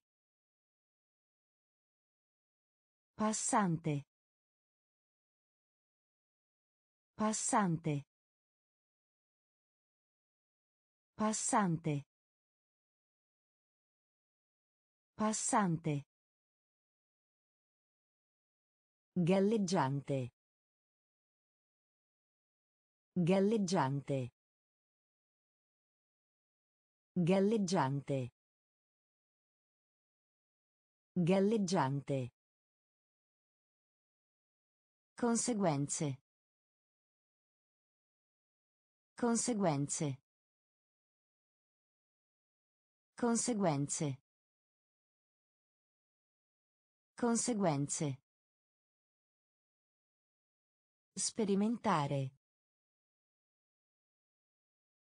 Passante. Passante. Passante. Passante. Galleggiante. Galleggiante. Galleggiante. Galleggiante. Conseguenze. Conseguenze. Conseguenze. Conseguenze. Sperimentare.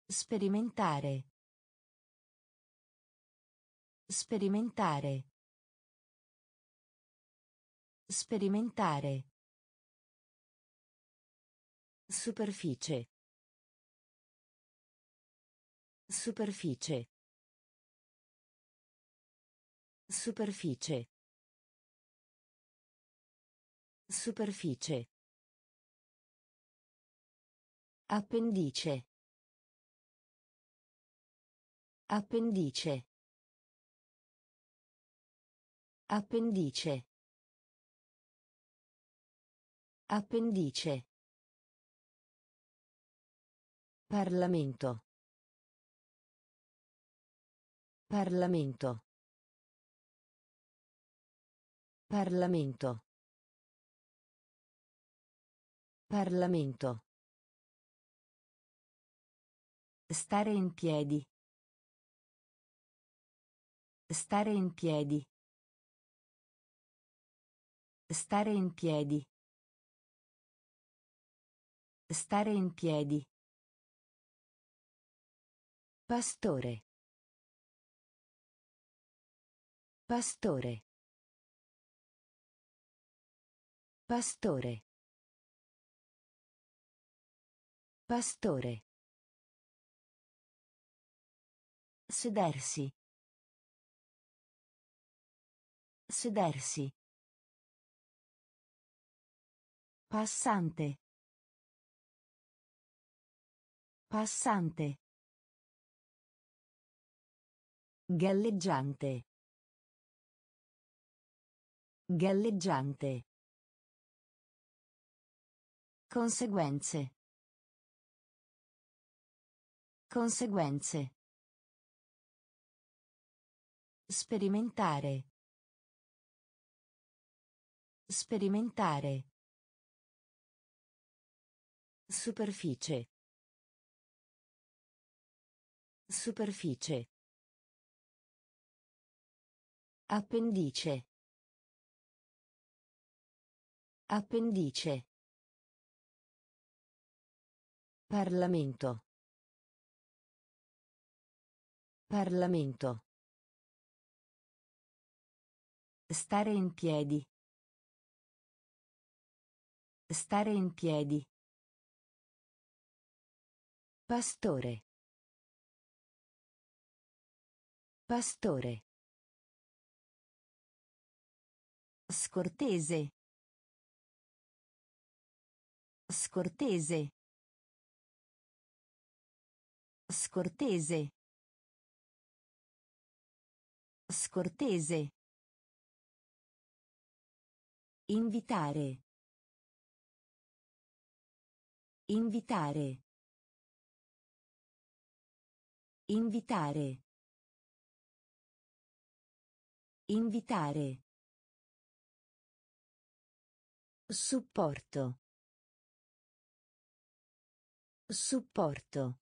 Sperimentare. Sperimentare. Sperimentare. Superficie. Superficie. Superficie. Superficie. Appendice. Appendice. Appendice. Appendice. Parlamento. Parlamento. Parlamento. Parlamento. Stare in piedi. Stare in piedi. Stare in piedi. Stare in piedi. Pastore. Pastore. Pastore. Pastore. Sedersi. Sedersi. Passante. Passante. Galleggiante. Galleggiante. Conseguenze. Conseguenze. Sperimentare. Sperimentare. Superficie. Superficie. Appendice. Appendice. Parlamento. Parlamento. Stare in piedi. Stare in piedi. Pastore. Pastore. Scortese. Scortese. Scortese. Scortese. Invitare. Invitare. Invitare. Invitare. Supporto. Supporto.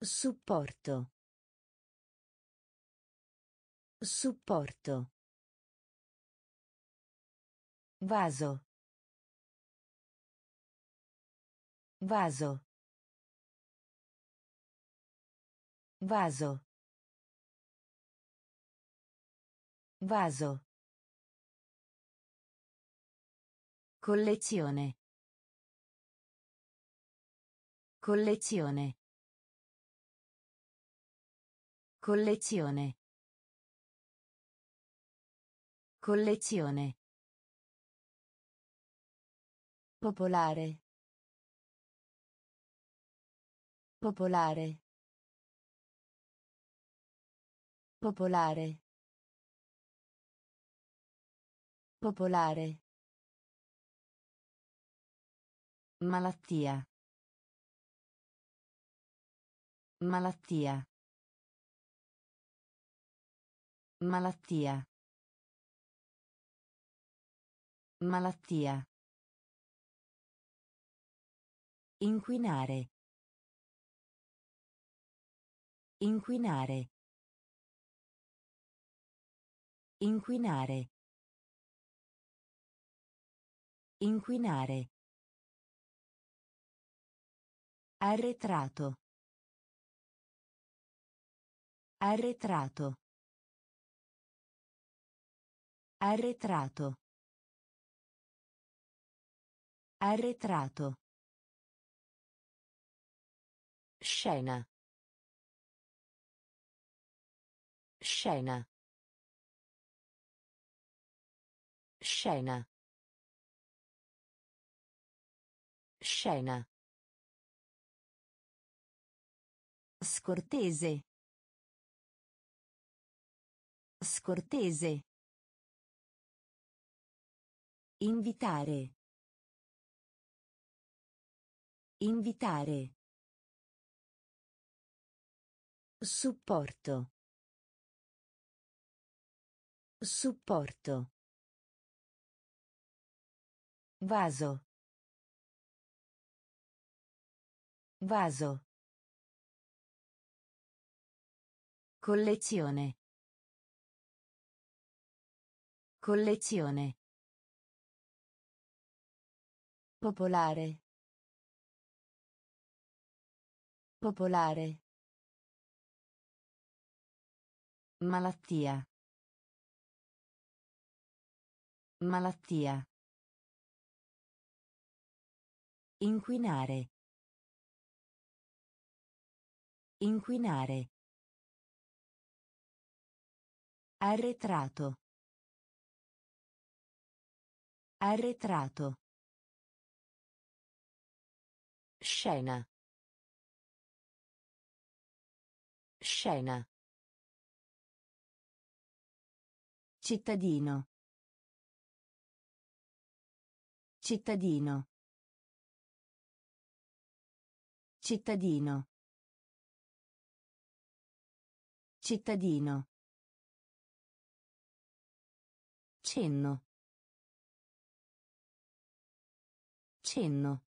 Supporto. Supporto. Vaso. Vaso. Vaso. Vaso. Collezione. Collezione. Collezione. Collezione. Popolare. Popolare. Popolare. Popolare. Malattia. Malattia. Malattia. Malattia. Inquinare. Inquinare. Inquinare. Inquinare. Arretrato. Arretrato. Arretrato. Arretrato. Scena. Scena. Scena. Scena. Scortese. Scortese. Invitare. Invitare. Supporto. Supporto. Vaso. Vaso. Collezione. Collezione. Popolare. Popolare. Malattia. Malattia. Inquinare. Inquinare. Arretrato. Arretrato. Scena. Scena. Cittadino. Cittadino. Cittadino. Cittadino. Cenno. Cenno.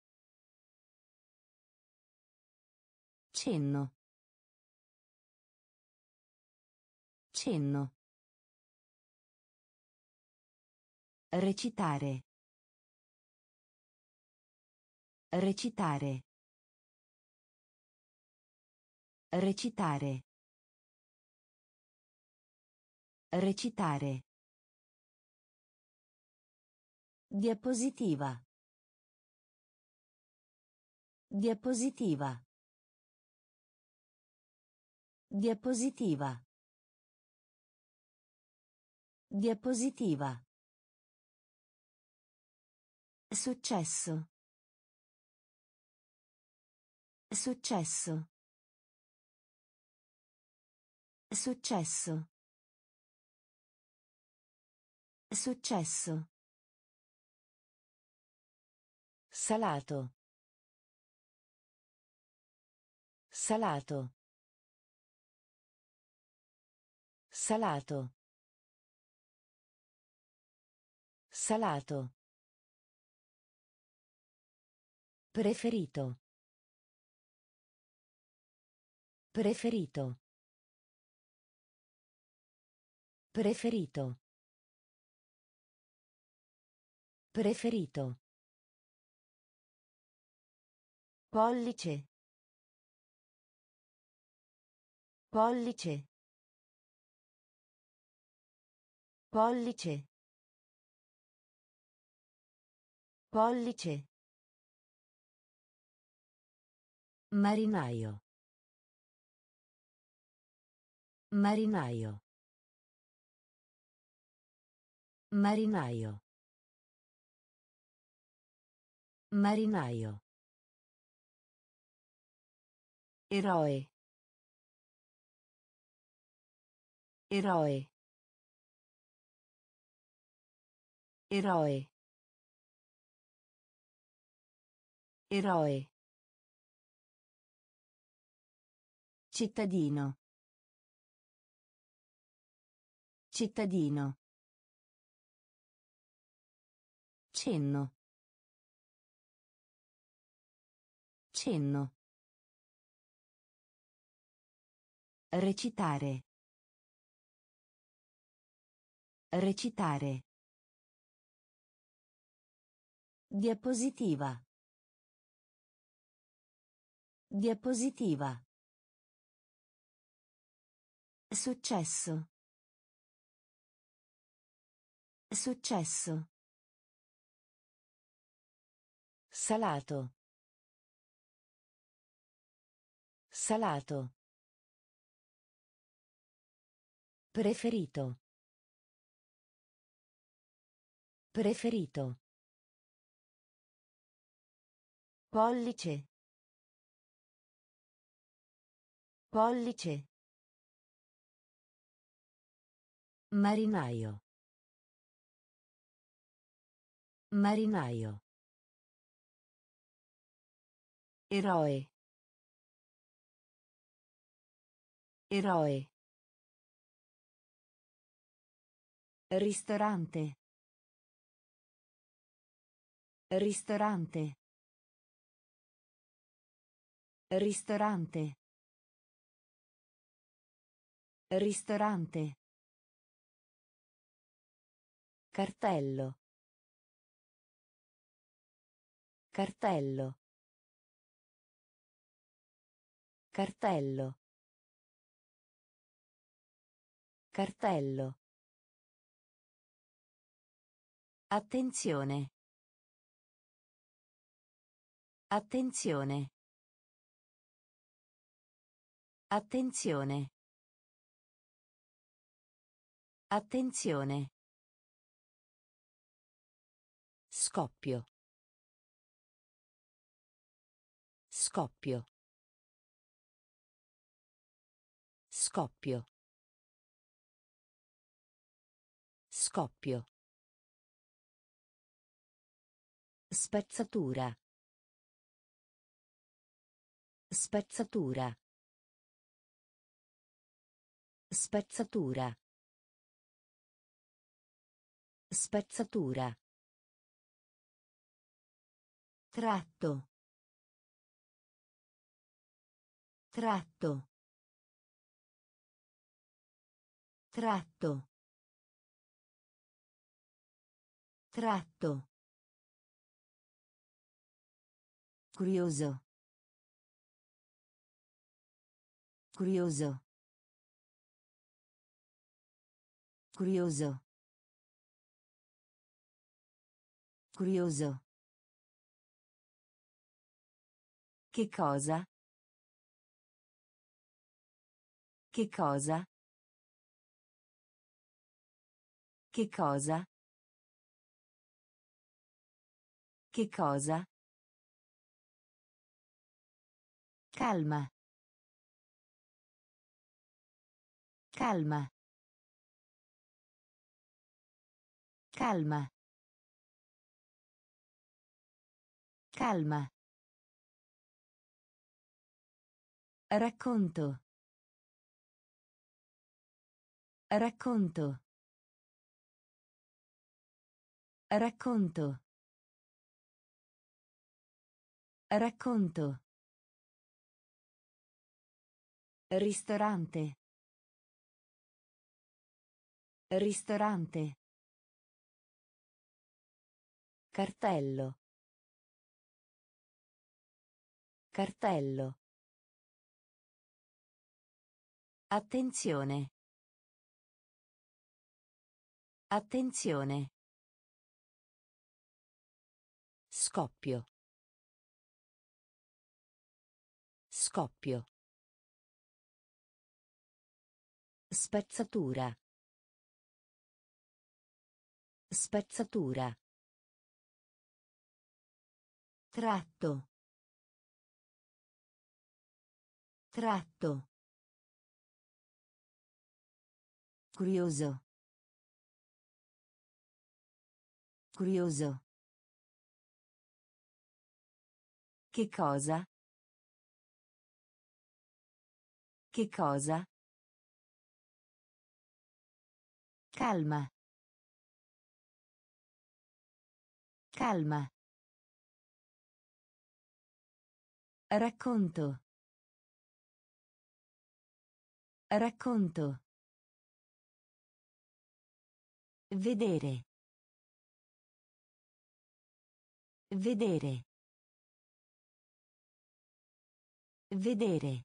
Cenno. Cenno. Recitare. Recitare. Recitare. Recitare. Diapositiva. Diapositiva. Diapositiva. Diapositiva. Successo. Successo. Successo. Successo. Salato. Salato. Salato. Salato. Preferito. Preferito. Preferito. Preferito. Pollice. Pollice. Pollice. Pollice. Marinaio. Marinaio. Marinaio. Marinaio. Eroe. Eroe. Eroe. Eroe. Cittadino. Cittadino. Cenno. Cenno. Recitare. Recitare. Diapositiva. Diapositiva. Successo. Successo. Salato. Salato. Preferito. Preferito. Pollice. Pollice. Marinaio. Marinaio. Eroe. Eroe. Ristorante. Ristorante. Ristorante. Ristorante. Cartello. Cartello. Cartello. Cartello. Attenzione. Attenzione. Attenzione. Attenzione. Scoppio. Scoppio. Scoppio. Scoppio. Spezzatura. Spezzatura. Spezzatura. Spezzatura. Tratto. Tratto. Tratto. Tratto. Curioso. Curioso. Curioso. Curioso. Che cosa? Che cosa? Che cosa? Che cosa? Calma. Calma. Calma. Calma. Racconto. Racconto. Racconto. Racconto. Ristorante. Ristorante. Cartello. Cartello. Attenzione. Attenzione. Scoppio. Scoppio. Spezzatura. Spezzatura. Tratto. Tratto. Curioso. Curioso. Che cosa? Che cosa? Calma. Calma. Racconto. Racconto. Vedere. Vedere. Vedere.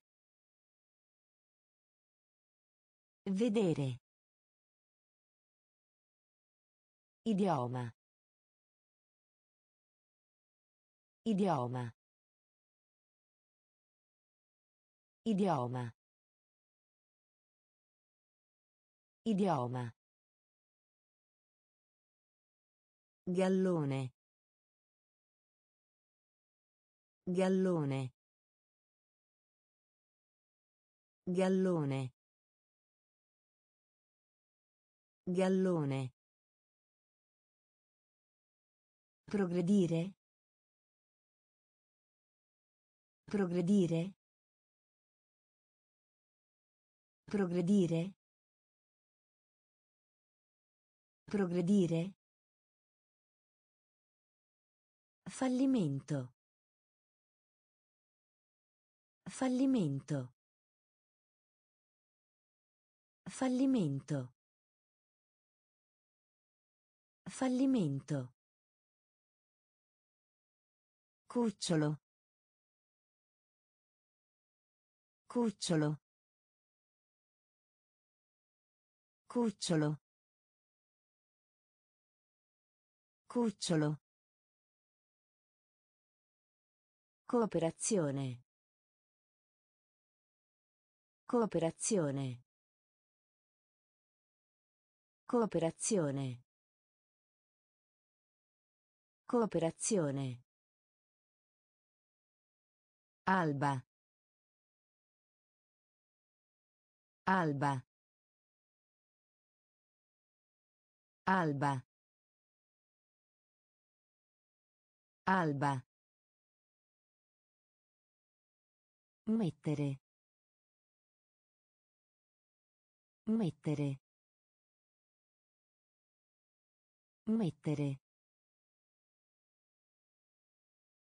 Vedere. Idioma. Idioma. Idioma. Idioma. Gallone. Gallone. Gallone. Gallone. Progredire. Progredire. Progredire. Progredire. Fallimento. Fallimento. Fallimento. Fallimento. Cucciolo. Cucciolo. Cucciolo. Cucciolo. Cooperazione. Cooperazione. Cooperazione. Cooperazione. Alba. Alba. Alba. Alba. Mettere. Mettere. Mettere.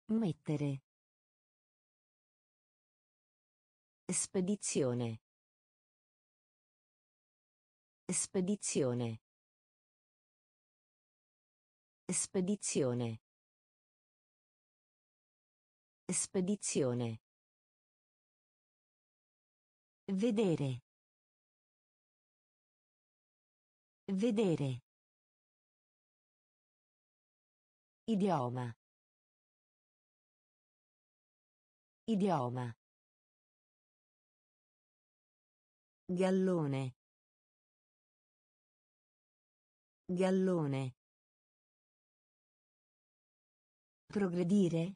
Mettere. Spedizione. Spedizione. Spedizione. Spedizione. Vedere. Vedere. Idioma. Idioma. Gallone. Gallone. Progredire.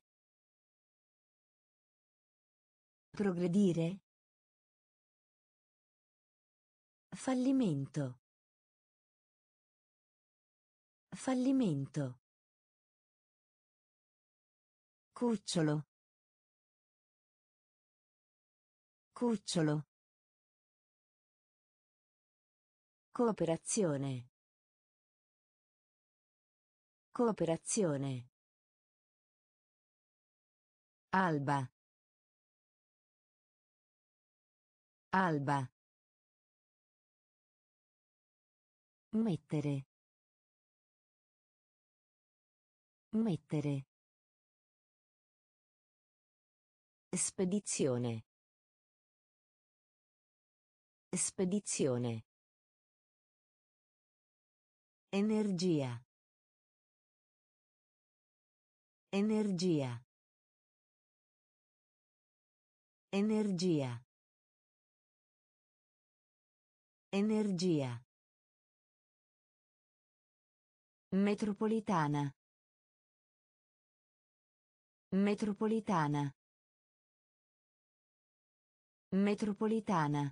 Progredire. Fallimento. Fallimento. Cucciolo. Cucciolo. Cooperazione. Cooperazione. Alba. Alba. Mettere. Mettere. Spedizione. Spedizione. Energia. Energia. Energia. Energia. Metropolitana. Metropolitana. Metropolitana.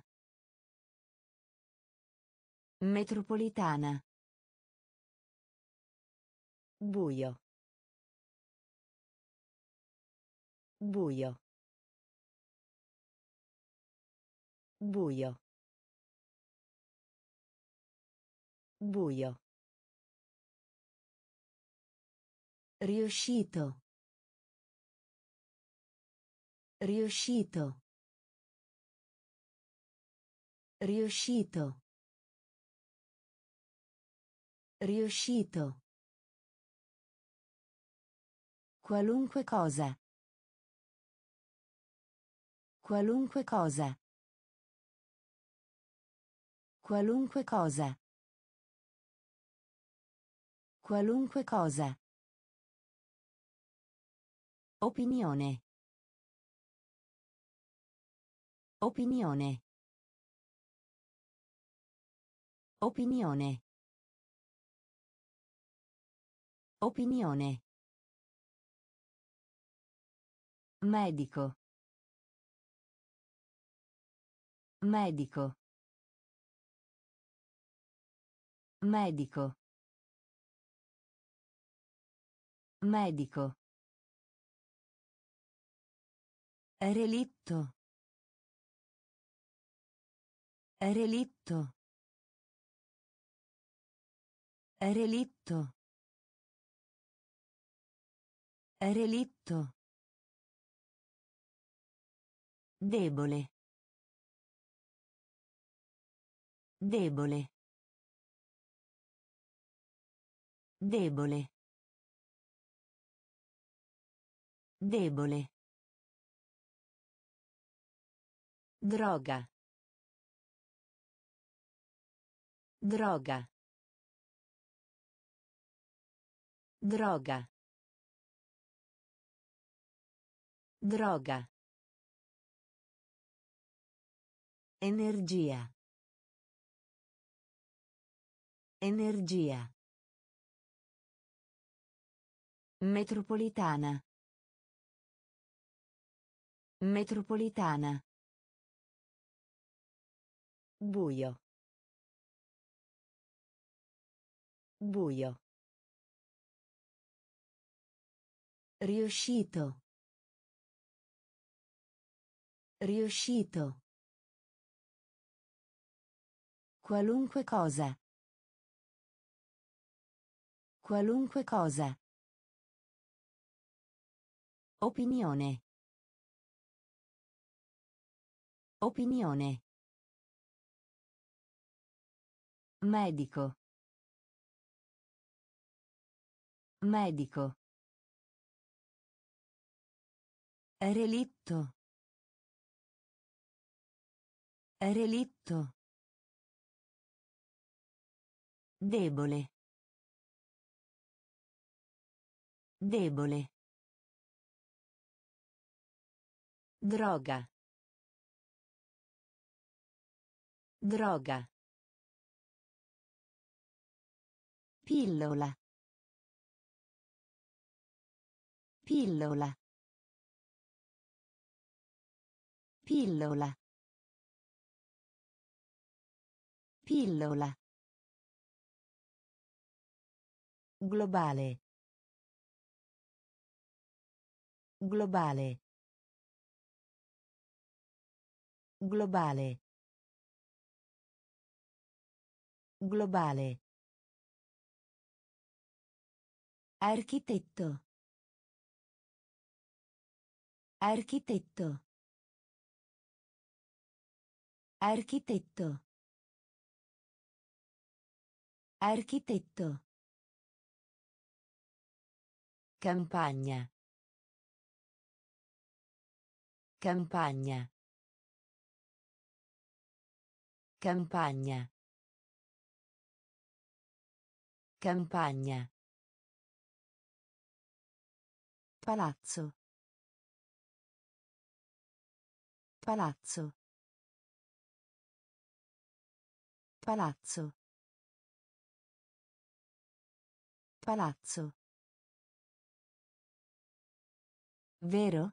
Metropolitana. Buio. Buio. Buio. Buio. Riuscito. Riuscito. Riuscito. Riuscito. Qualunque cosa. Qualunque cosa. Qualunque cosa. Qualunque cosa. Opinione. Opinione. Opinione. Opinione. Medico. Medico. Medico. Medico. Relitto. Relitto. Relitto. Relitto. Debole. Debole. Debole. Debole. Droga. Droga. Droga. Droga. Energia. Energia. Metropolitana. Metropolitana. Buio. Buio. Riuscito. Riuscito. Qualunque cosa. Qualunque cosa. Opinione. Opinione. Medico. Medico. Relitto. Relitto. Debole. Debole. Droga. Droga. Pillola. Pillola. Pillola. Pillola. Globale. Globale. Globale. Globale. Architetto. Architetto. Architetto. Architetto. Campagna. Campagna. Campagna. Campagna. Palazzo. Palazzo. Palazzo. Palazzo. Vero?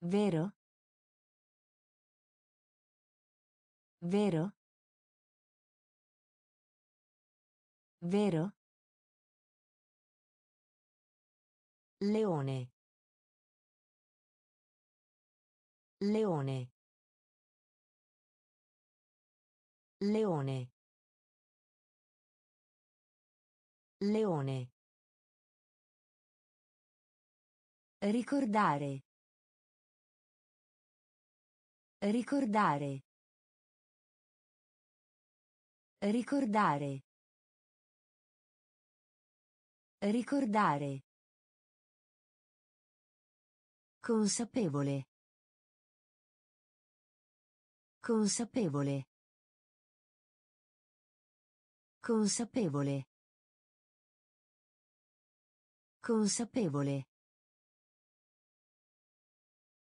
Vero? Vero? Vero? Leone. Leone. Leone. Leone. Ricordare. Ricordare. Ricordare. Ricordare. Consapevole. Consapevole. Consapevole. Consapevole.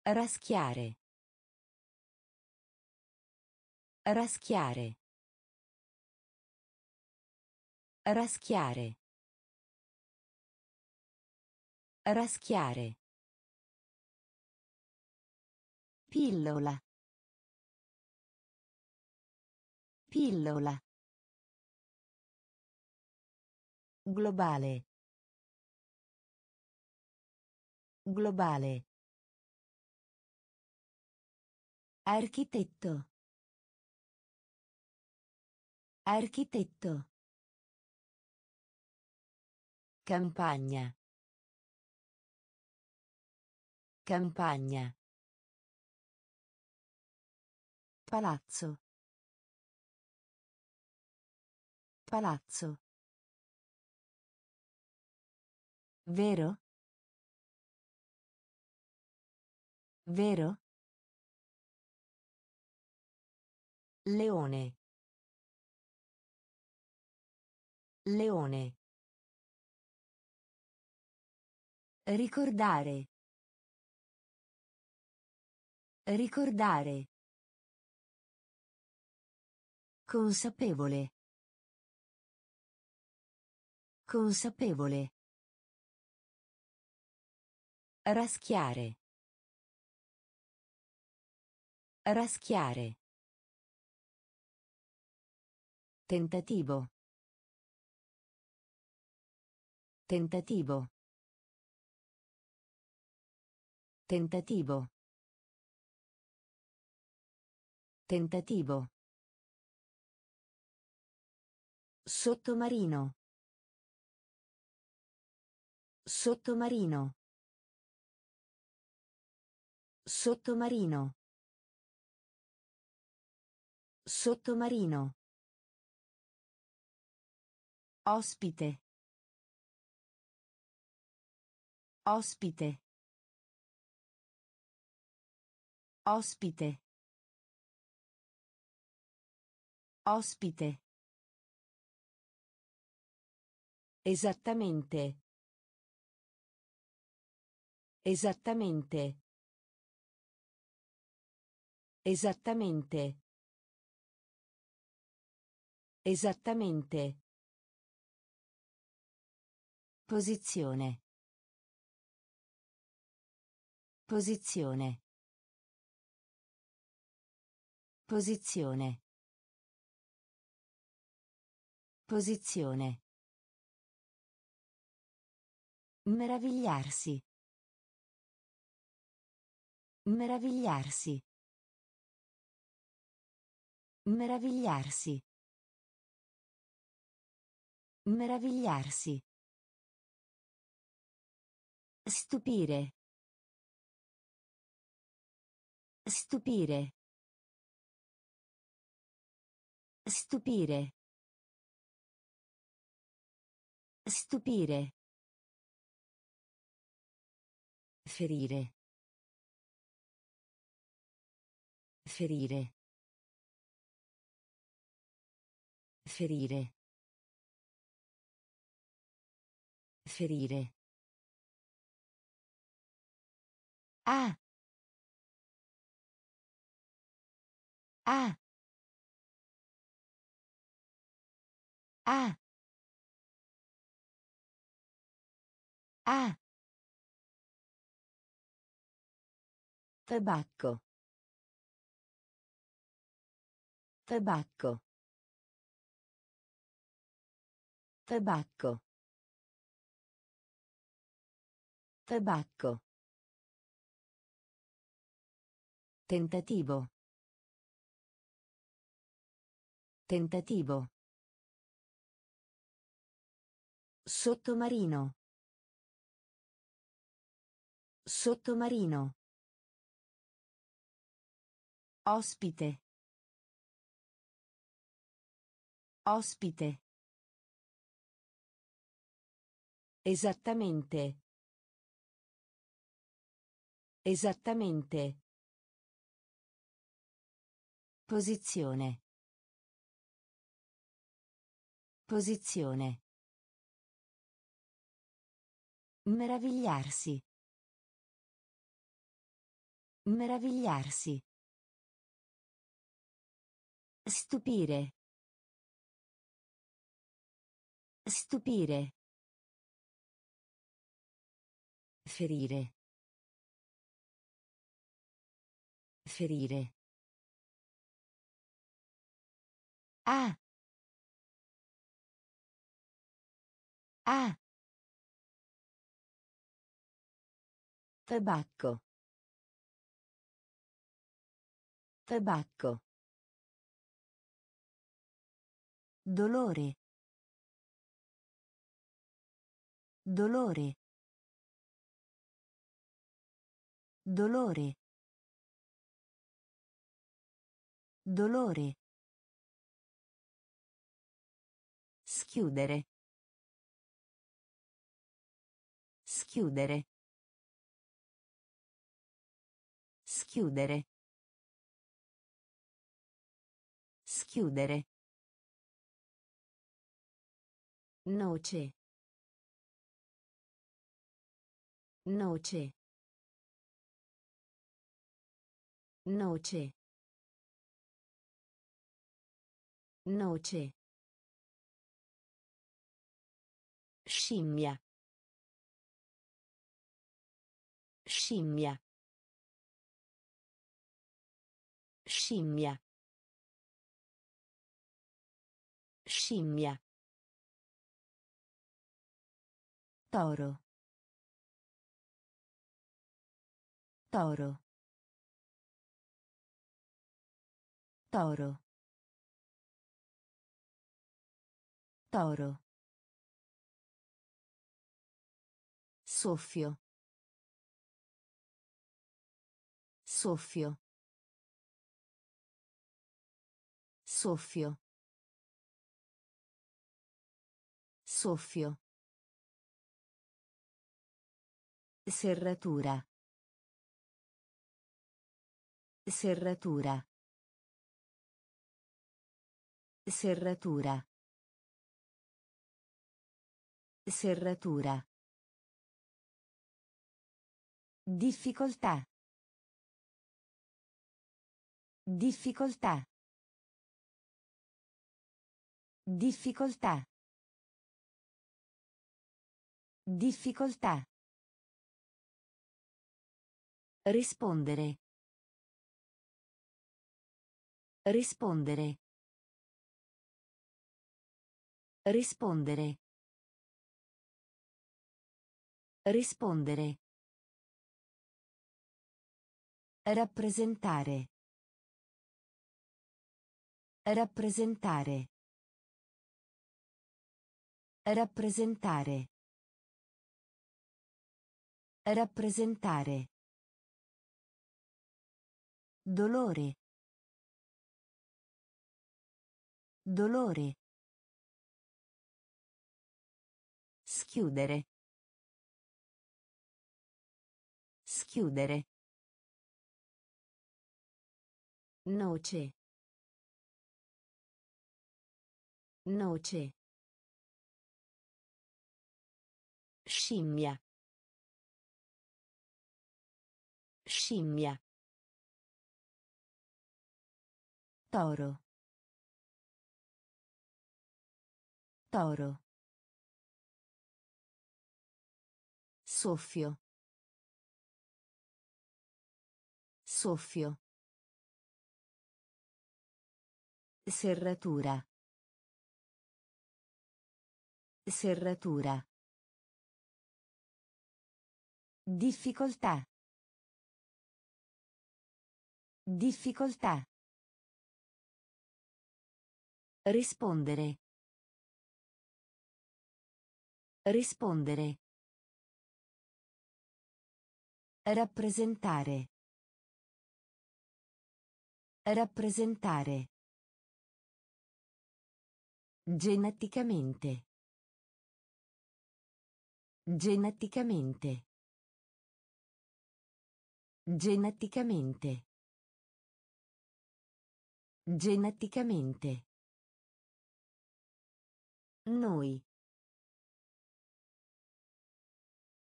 Raschiare. Raschiare. Raschiare. Raschiare. Pillola. Pillola. Globale. Globale. Architetto. Architetto. Campagna. Campagna. Palazzo. Palazzo. Vero? Vero? Leone. Leone. Ricordare. Ricordare. Consapevole. Consapevole. Raschiare. Raschiare. Tentativo. Tentativo. Tentativo. Tentativo. Sottomarino. Sottomarino. Sottomarino. Sottomarino. Ospite. Ospite. Ospite. Ospite. Esattamente. Esattamente. Esattamente. Esattamente. Posizione. Posizione. Posizione. Posizione. Meravigliarsi. Meravigliarsi. Meravigliarsi. Meravigliarsi. Stupire. Stupire. Stupire. Stupire. Ferire. Ferire. Ferire. Ferire. Ah. Ah. Ah. Ah. Tabacco. Tabacco. Tabacco. Tabacco. Tentativo. Tentativo. Sottomarino. Sottomarino. Ospite. Ospite. Esattamente. Esattamente. Posizione. Posizione. Meravigliarsi. Meravigliarsi. Stupire. Stupire. Ferire. Ferire. Ah. Ah. Tabacco. Tabacco. Dolore. Dolore. Dolore. Dolore. Schiudere. Schiudere. Schiudere. Schiudere. Noce. Noce. Noce. Noce. Scimmia. Scimmia. Scimmia. Scimmia. Toro. Toro. Toro. Toro. Soffio. Soffio. Soffio. Soffio. Serratura. Serratura. Serratura. Serratura. Difficoltà. Difficoltà. Difficoltà. Difficoltà. Rispondere. Rispondere. Rispondere. Rispondere. Rappresentare. Rappresentare. Rappresentare. Rappresentare. Dolore. Dolore. Schiudere. Schiudere. Noce. Noce. Scimmia. Scimmia. Toro. Toro. Soffio. Soffio. Serratura. Serratura. Difficoltà. Difficoltà. Rispondere. Rispondere. Rappresentare. Rappresentare. Geneticamente. Geneticamente. Geneticamente. Geneticamente. Noi.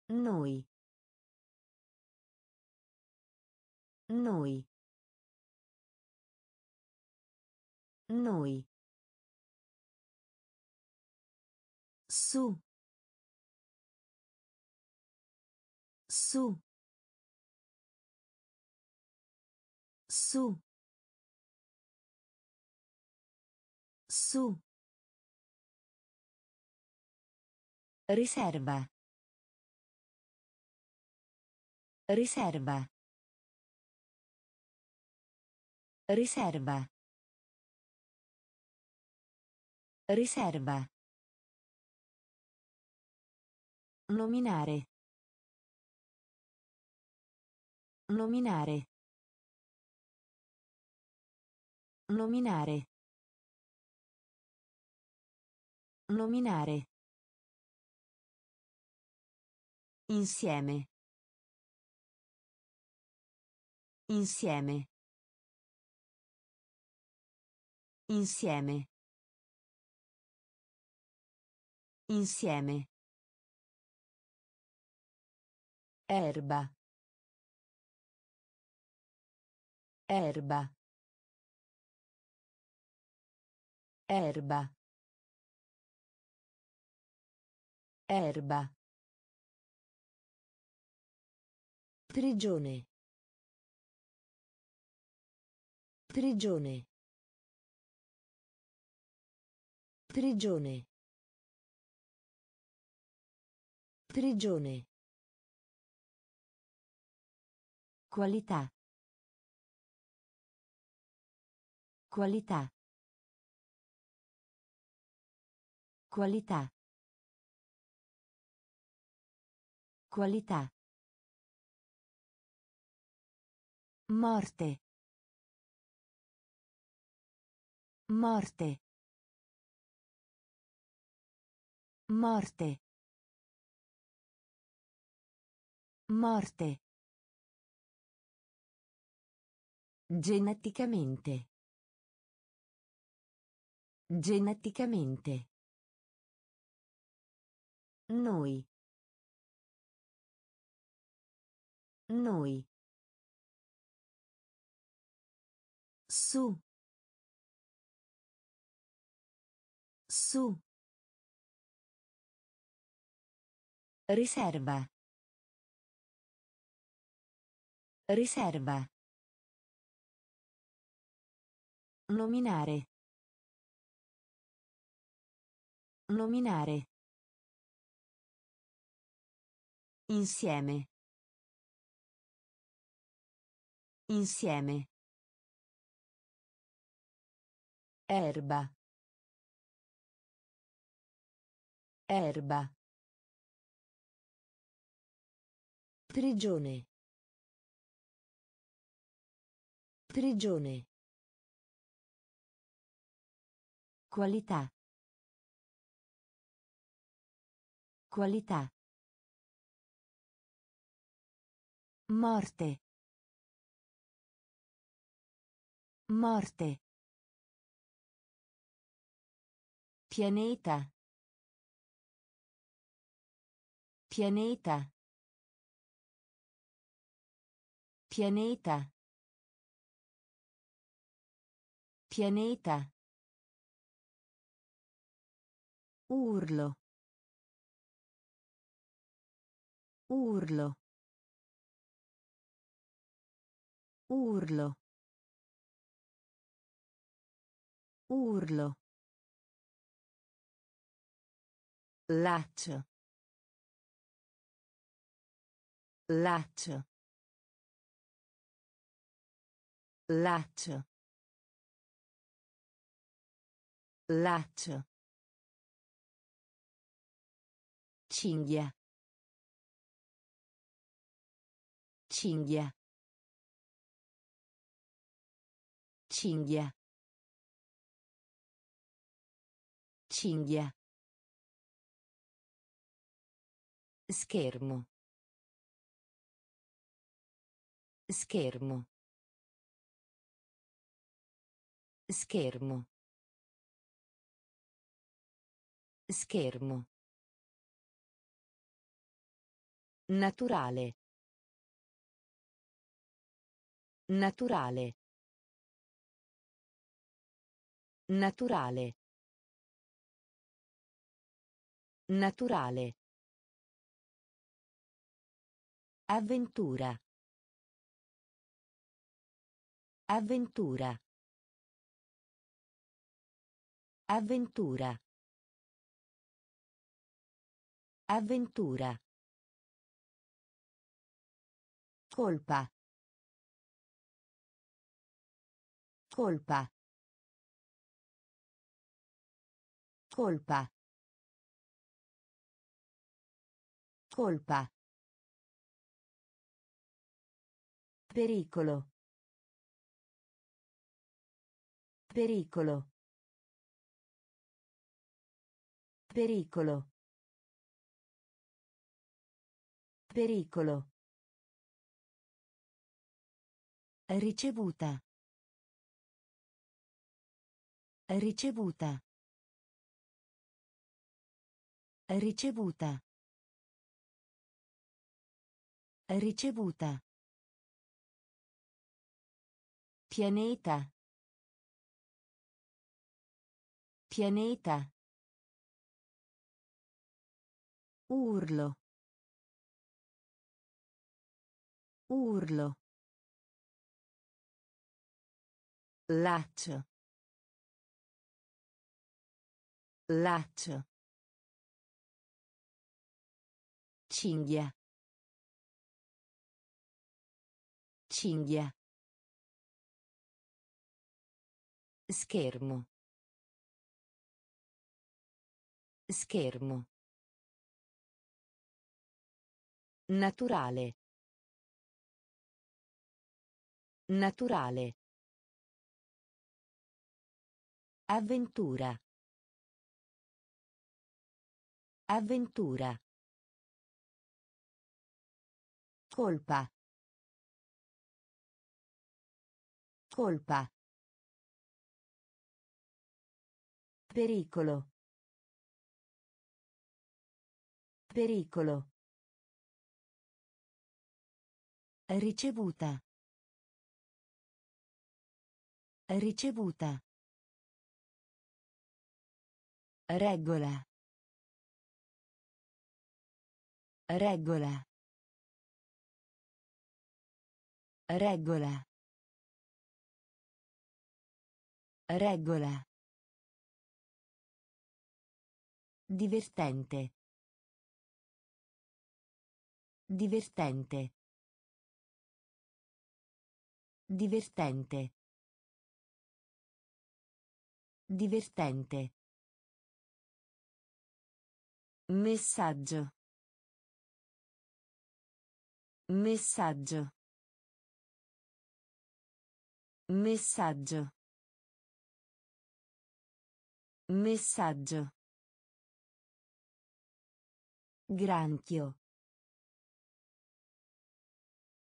Noi. Noi. Noi. Su. Su. Su. Su. Riserva. Riserva. Riserva. Riserva. Nominare. Nominare. Nominare. Nominare. Insieme. Insieme. Insieme. Insieme. Erba. Erba. Erba. Erba. Prigione. Prigione. Prigione. Prigione. Qualità. Qualità. Qualità. Qualità. Morte. Morte. Morte. Morte. Geneticamente. Geneticamente. Noi. Noi. Su. Su. Riserva. Riserva. Nominare. Nominare. Insieme. Insieme. Erba. Erba. Prigione. Prigione. Qualità. Qualità. Morte. Morte. Pianeta. Pianeta. Pianeta. Pianeta. Urlo. Urlo. Urlo. Urlo. Laccio. Laccio. Laccio. Laccio. Cinghia. Cinghia. Cinghia. Cinghia. Schermo. Schermo. Schermo. Schermo. Naturale. Naturale. Naturale. Naturale. Avventura. Avventura. Avventura. Avventura. Colpa. Colpa. Colpa. Colpa. Pericolo. Pericolo. Pericolo. Pericolo. Ricevuta. Ricevuta. Ricevuta. Ricevuta. Pianeta. Pianeta. Urlo. Urlo. Laccio. Laccio. Cinghia. Cinghia. Schermo. Schermo. Naturale. Naturale. Avventura. Avventura. Colpa. Colpa. Pericolo. Pericolo. Ricevuta. Ricevuta. Regola. Regola. Regola. Regola. Divertente. Divertente. Divertente. Divertente. Messaggio. Messaggio. Messaggio. Messaggio. Granchio.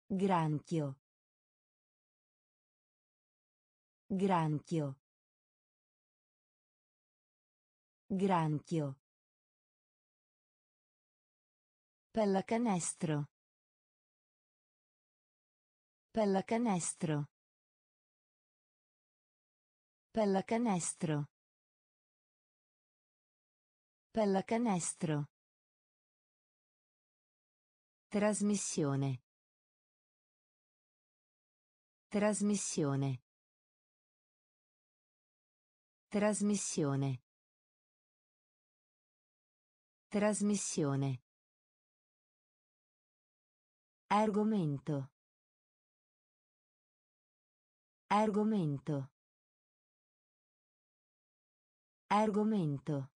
Granchio. Granchio. Granchio. Pallacanestro. Pallacanestro. Pallacanestro. Pallacanestro. Trasmissione. Trasmissione. Trasmissione. Trasmissione. Argomento. Argomento. Argomento.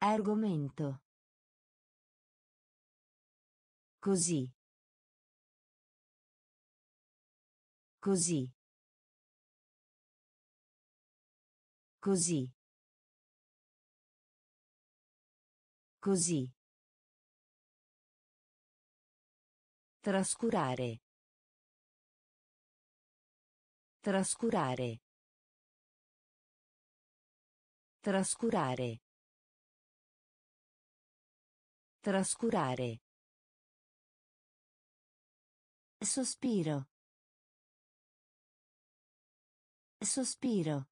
Argomento. Così. Così. Così. Così. Trascurare. Trascurare. Trascurare. Trascurare. Sospiro. Sospiro.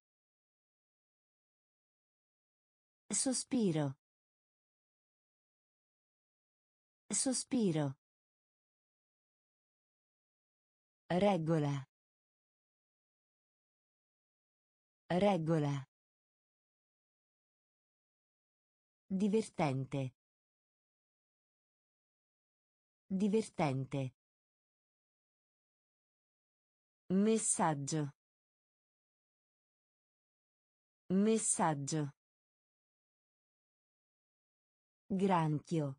Sospiro. Sospiro. Regola. Regola. Divertente. Divertente. Messaggio. Messaggio. Granchio.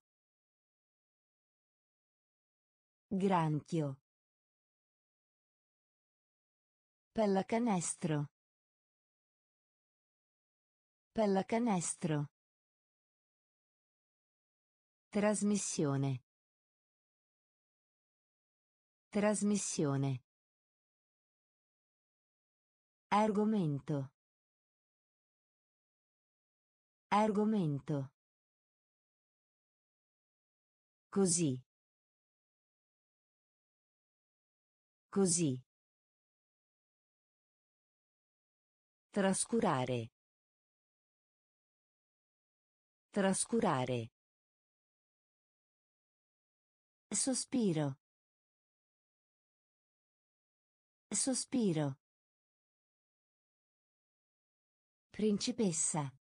Granchio. Pallacanestro. Pallacanestro. Trasmissione. Trasmissione. Argomento. Argomento. Così. Così. Trascurare. Trascurare. Sospiro. Sospiro. Principessa.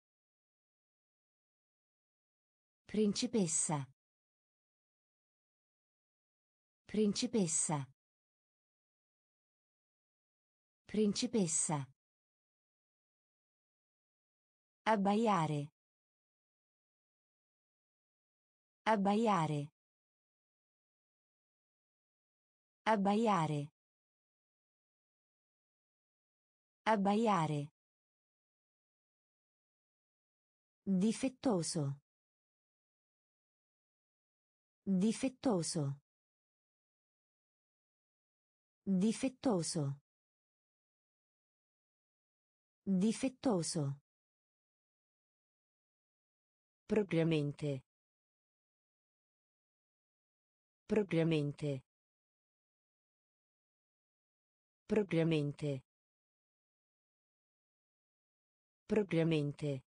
Principessa. Principessa. Principessa. Abbaiare. Abbaiare. Abbaiare. Abbaiare. Difettoso. Difettoso. Difettoso. Difettoso. Propriamente. Propriamente. Propriamente. Propriamente.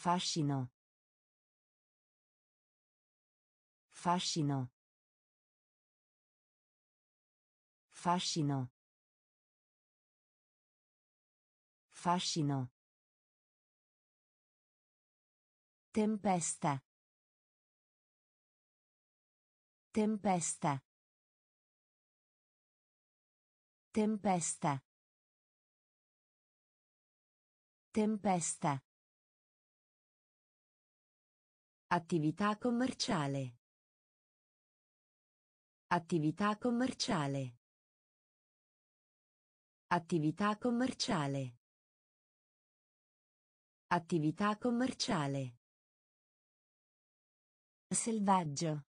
Fascino. Fascino. Fascino. Fascino. Tempesta. Tempesta. Tempesta. Tempesta. Attività commerciale. Attività commerciale. Attività commerciale. Attività commerciale. Selvaggio.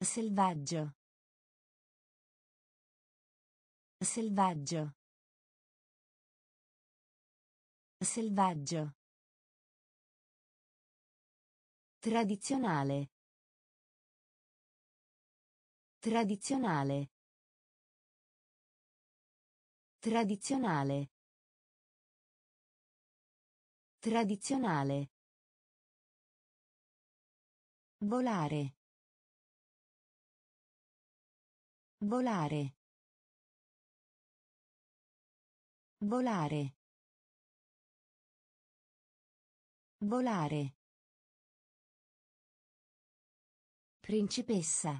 Selvaggio. Selvaggio. Selvaggio. Tradizionale. Tradizionale. Tradizionale. Tradizionale. Volare. Volare. Volare. Volare. Principessa.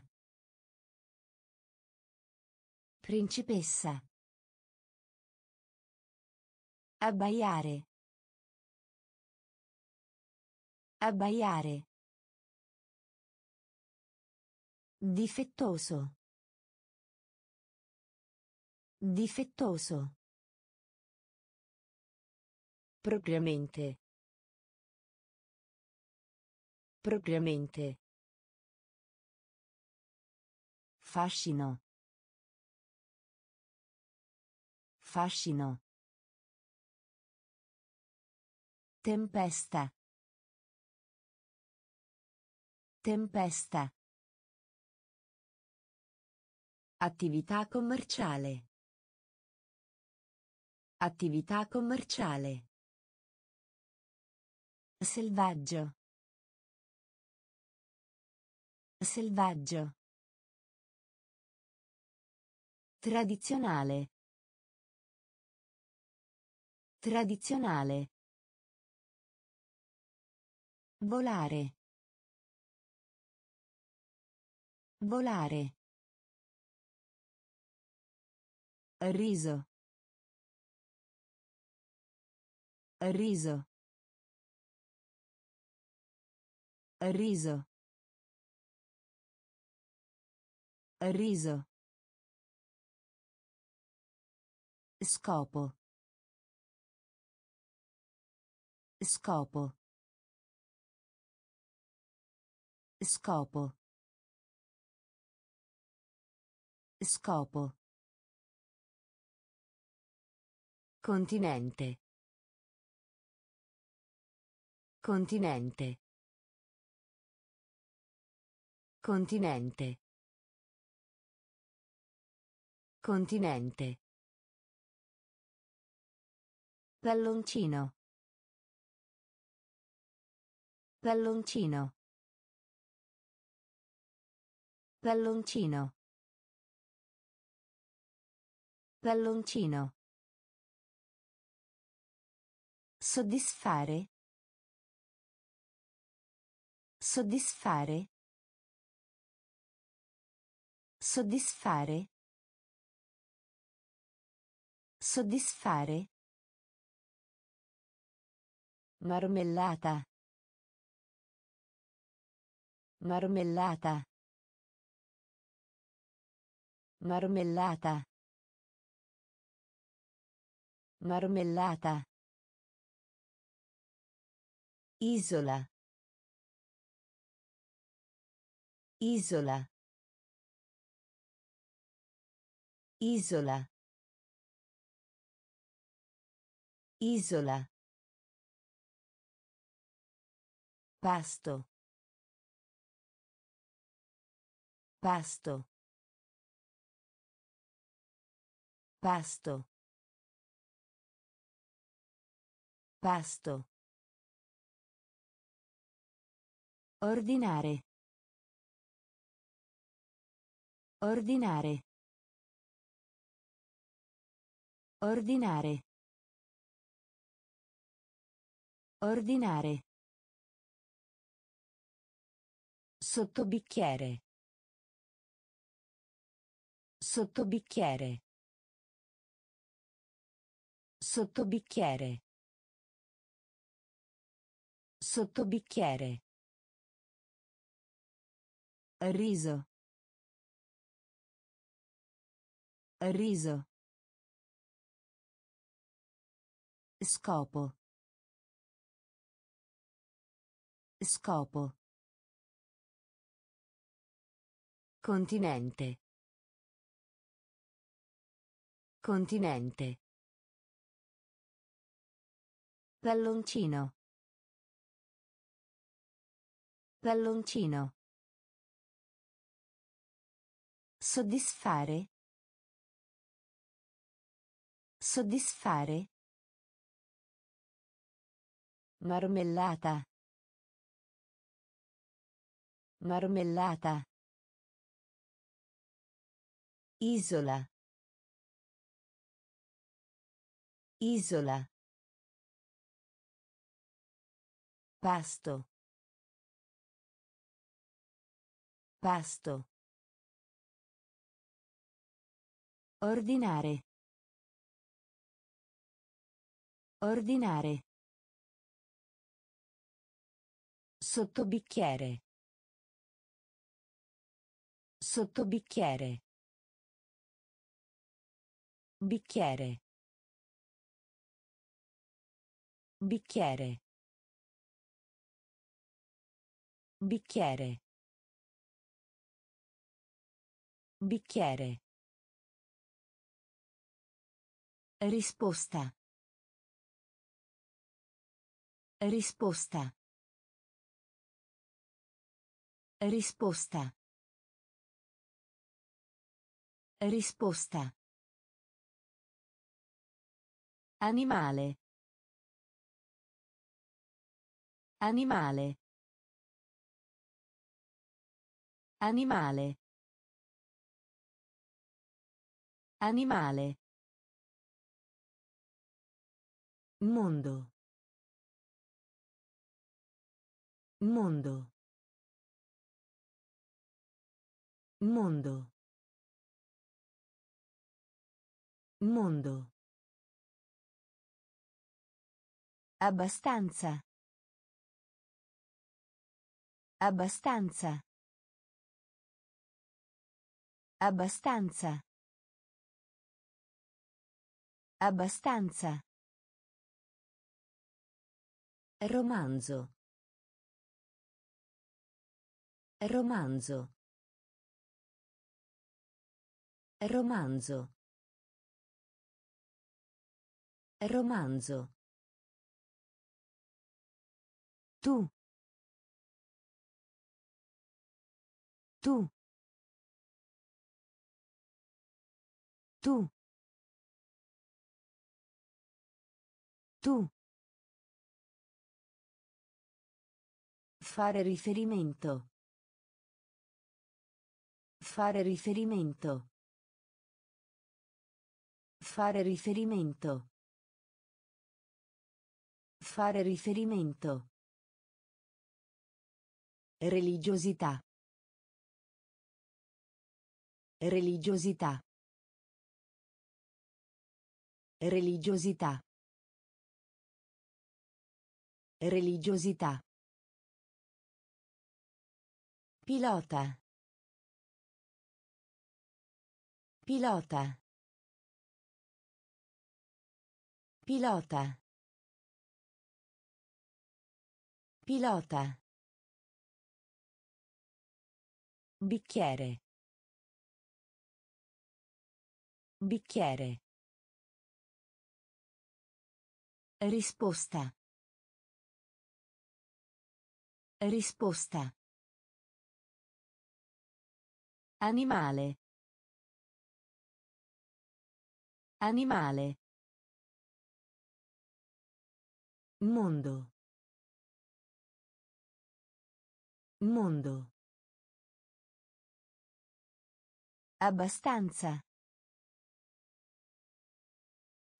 Principessa. Abbaiare. Abbaiare. Difettoso. Difettoso. Propriamente. Propriamente. Fascino. Fascino. Tempesta. Tempesta. Attività commerciale. Attività commerciale. Selvaggio. Selvaggio. Tradizionale. Tradizionale. Volare. Volare. Riso. Riso. Riso. Riso. Scopo. Scopo. Scopo. Scopo. Continente. Continente. Continente. Continente. Palloncino. Palloncino. Palloncino. Palloncino. Soddisfare. Soddisfare. Soddisfare. Soddisfare. Marmellata. Marmellata. Marmellata. Marmellata. Isola. Isola. Isola. Isola. Pasto. Pasto. Pasto. Pasto. Ordinare. Ordinare. Ordinare. Ordinare. Sottobicchiere. Sottobicchiere. Sottobicchiere. Sottobicchiere. Riso. Riso. Scopo. Scopo. Continente. Continente. Palloncino. Palloncino. Soddisfare. Soddisfare. Marmellata. Marmellata. Isola. Isola. Pasto. Pasto. Ordinare. Ordinare. Sottobicchiere. Sottobicchiere. Bicchiere. Bicchiere. Bicchiere. Bicchiere. Risposta. Risposta. Risposta. Risposta. Animale. Animale. Animale. Animale. Mondo. Mondo. Mondo. Mondo. Abbastanza. Abbastanza. Abbastanza. Abbastanza. Romanzo. Romanzo. Romanzo. Romanzo. Tu. Tu. Tu. Tu. Fare riferimento. Fare riferimento. Fare riferimento. Fare riferimento. Religiosità. Religiosità. Religiosità. Religiosità. Pilota. Pilota. Pilota. Pilota. Bicchiere. Bicchiere. Risposta. Risposta. Animale. Animale. Mondo. Mondo. Abbastanza.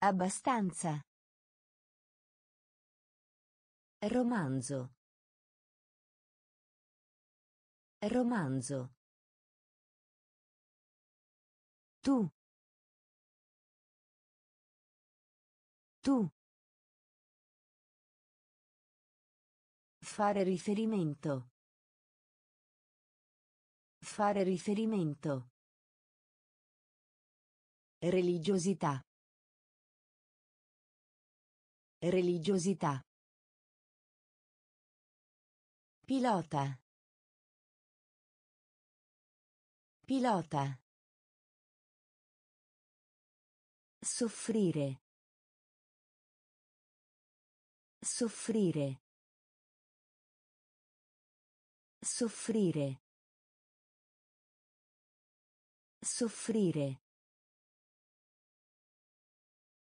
Abbastanza. Romanzo. Romanzo. Tu. Tu. Fare riferimento. Fare riferimento. Religiosità. Religiosità. Pilota. Pilota. Soffrire. Soffrire. Soffrire. Soffrire.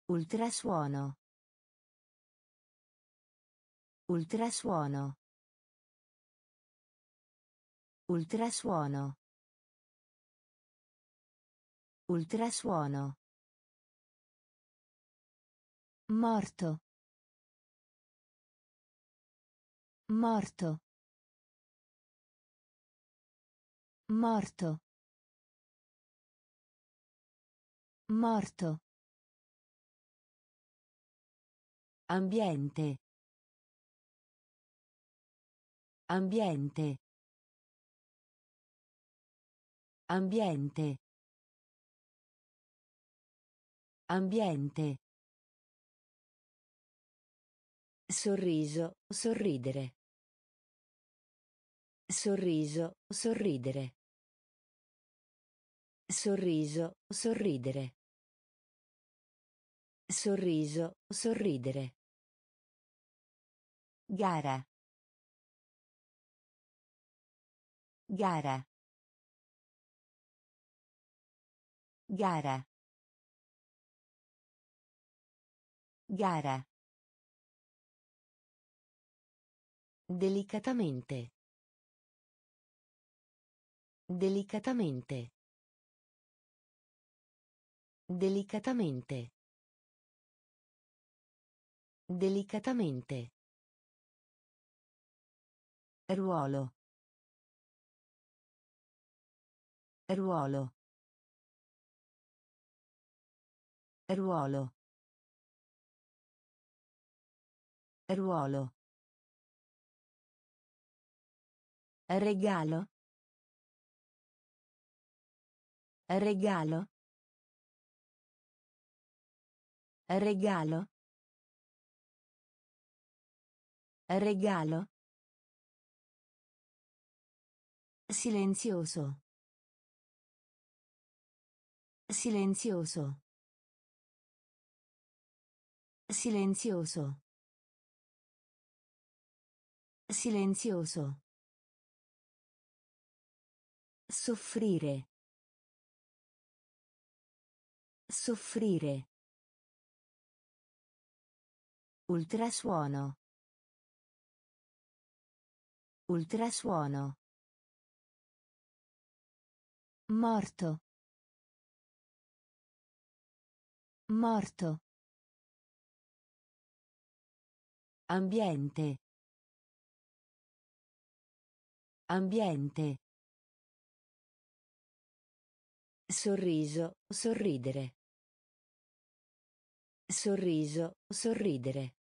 Ultrasuono. Ultrasuono. Ultrasuono. Ultrasuono. Morto. Morto. Morto. Morto. Ambiente. Ambiente. Ambiente. Ambiente. Sorriso, sorridere. Sorriso, sorridere. Sorriso, sorridere. Sorriso, sorridere. Gara. Gara. Gara. Gara. Delicatamente. Delicatamente. Delicatamente. Delicatamente. Ruolo. Ruolo. Ruolo. Ruolo. Regalo. Regalo. Regalo. Regalo. Silenzioso. Silenzioso. Silenzioso. Silenzioso. Soffrire. Soffrire. Ultrasuono. Ultrasuono. Morto. Morto. Ambiente. Ambiente. Sorriso, sorridere. Sorriso, sorridere.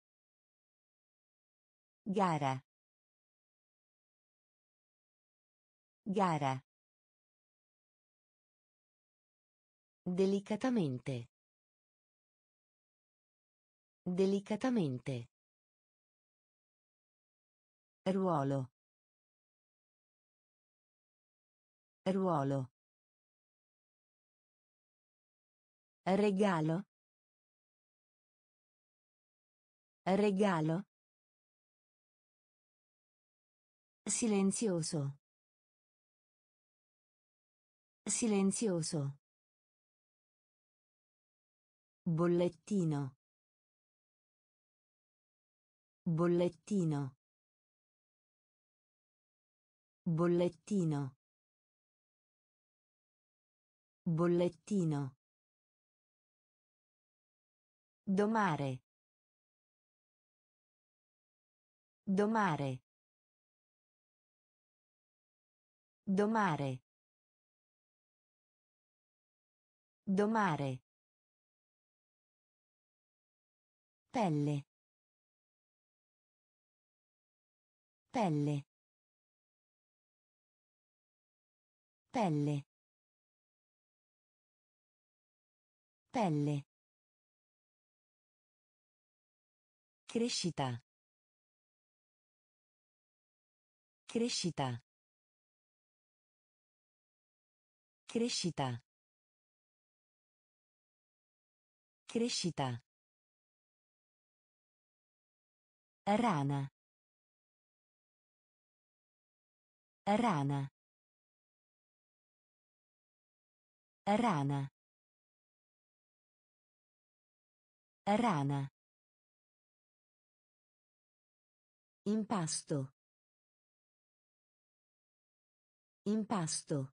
Gara. Gara. Delicatamente. Delicatamente. Ruolo. Ruolo. Regalo. Regalo. Silenzioso. Silenzioso. Bollettino. Bollettino. Bollettino. Bollettino. Domare. Domare. Domare. Domare. Pelle. Pelle. Pelle. Pelle. Crescita. Crescita. Crescita. Crescita. Rana. Rana. Rana. Rana. Impasto. Impasto.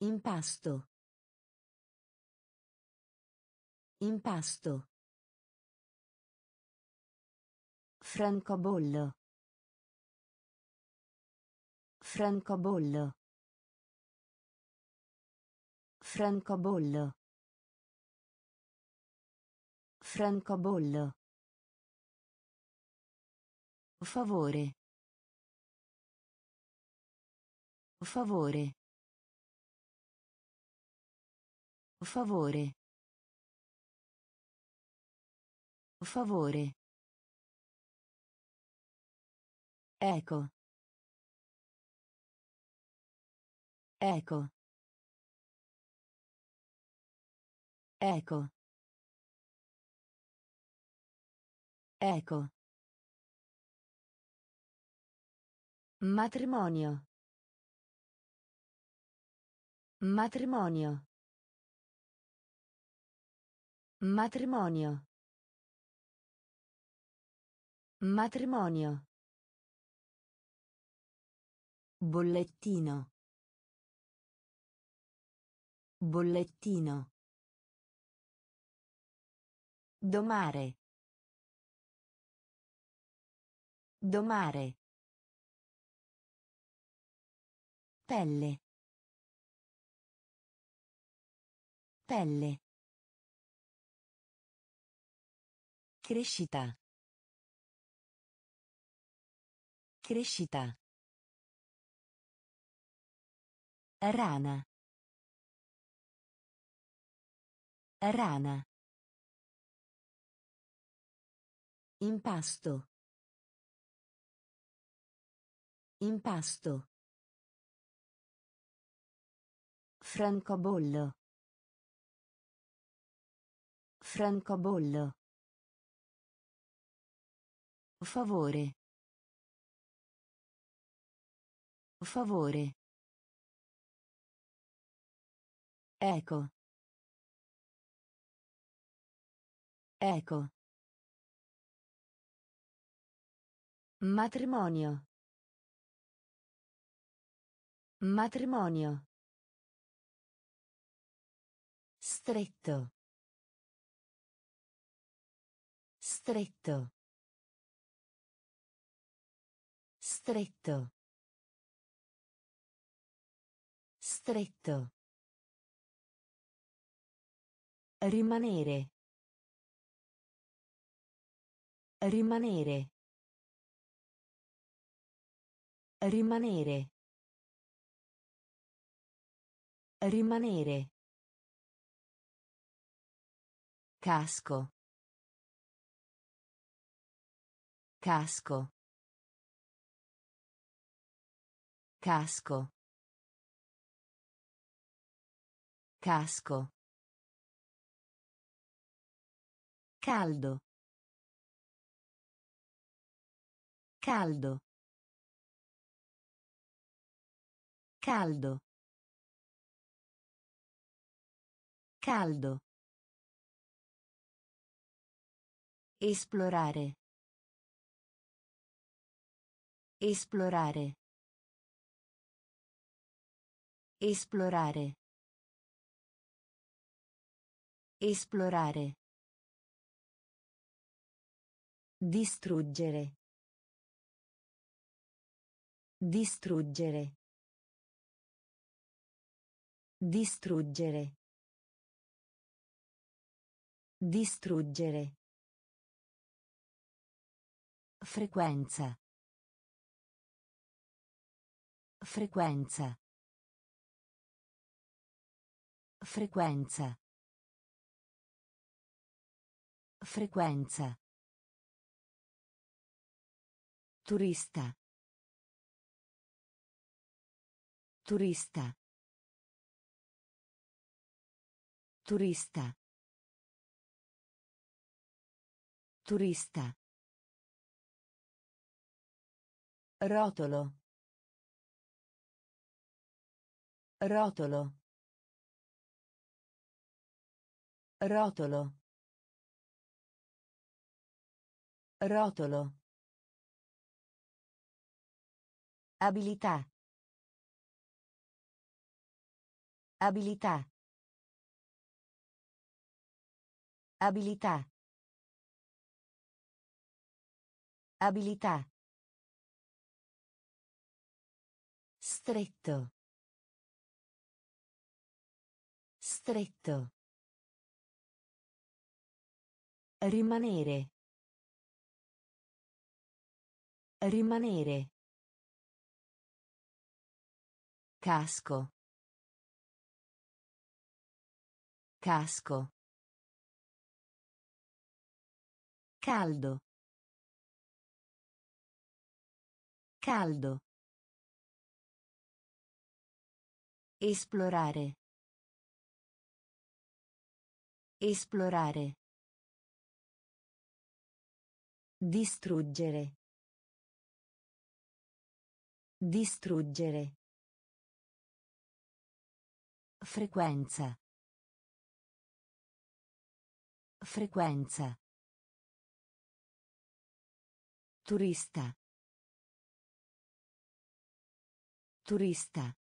Impasto. Impasto. Francobollo. Francobollo. Francobollo. Francobollo. Favore. Favore. Favore. Favore. Eco. Eco. Eco. Eco. Matrimonio. Matrimonio. Matrimonio. Matrimonio. Bollettino. Bollettino. Domare. Domare. Pelle. Pelle. Crescita. Crescita. Rana. Rana. Impasto. Impasto. Francobollo. Francobollo. Favore. Favore. Eco. Eco. Matrimonio. Matrimonio. Stretto. Stretto. Stretto. Stretto. Rimanere. Rimanere. Rimanere. Rimanere. Casco. Casco. Casco. Casco. Caldo. Caldo. Caldo. Caldo. Esplorare. Esplorare. Esplorare. Esplorare. Distruggere. Distruggere. Distruggere. Distruggere. Frequenza. Frequenza. Frequenza. Frequenza. Turista. Turista. Turista. Turista. Rotolo. Rotolo. Rotolo. Rotolo. Abilità. Abilità. Abilità. Abilità. Stretto. Stretto. Rimanere. Rimanere. Casco. Casco. Caldo. Caldo. Esplorare. Esplorare. Distruggere. Distruggere. Frequenza. Frequenza. Turista. Turista.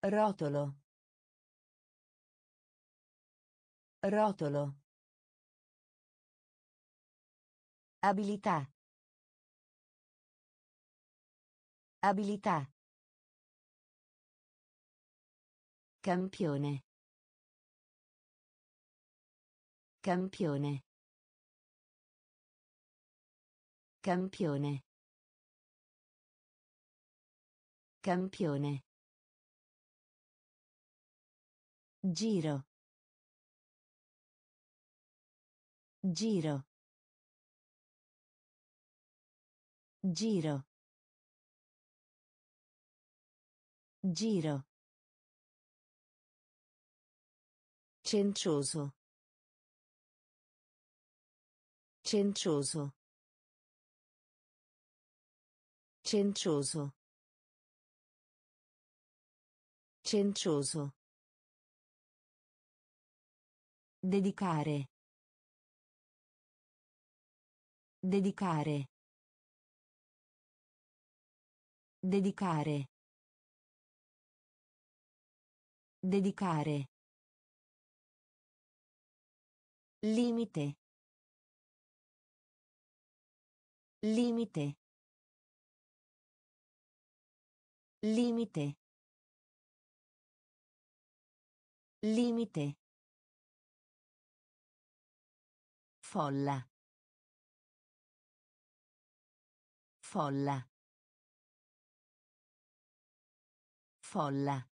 Rotolo. Rotolo. Abilità. Abilità. Campione. Campione. Campione. Campione. Giro. Giro. Giro. Giro. Cencioso. Cencioso. Cencioso. Cencioso. Dedicare. Dedicare. Dedicare. Dedicare. Limite. Limite. Limite. Limite. Folla. Folla. Folla.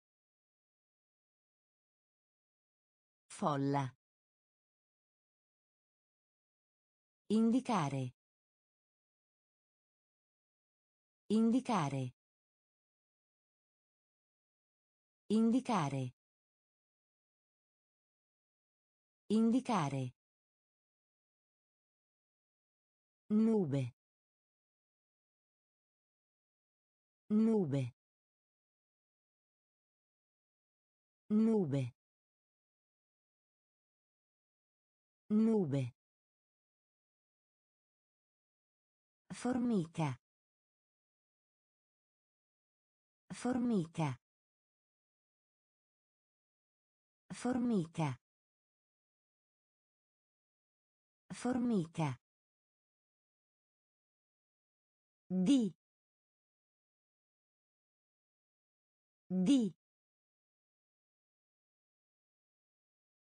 Folla. Indicare. Indicare. Indicare. Indicare. Nube. Nube. Nube. Nube. Formica. Formica. Formica. Formica. Di. Di.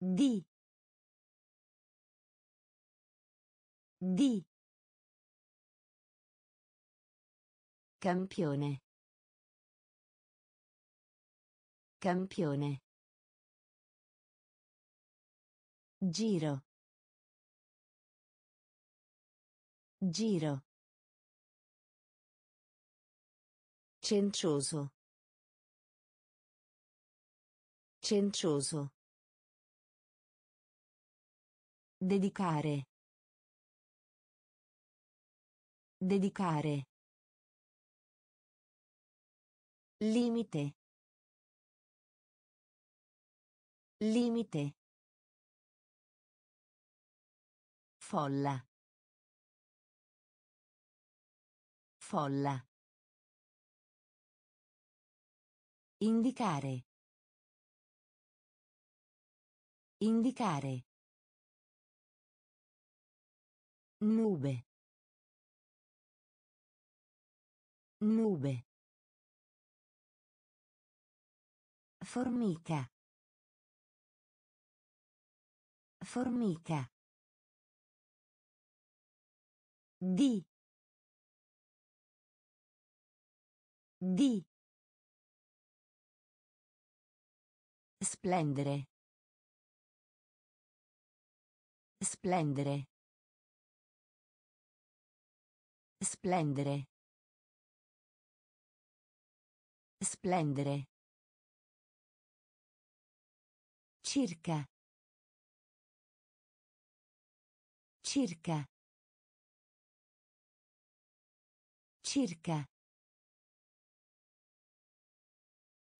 Di. Di. Campione. Campione. Giro. Giro. Cencioso. Cencioso. Dedicare. Dedicare. Limite. Limite. Folla. Folla. Indicare. Indicare. Nube. Nube. Formica. Formica. Di. Di. Splendere. Splendere. Splendere. Splendere. Circa. Circa. Circa.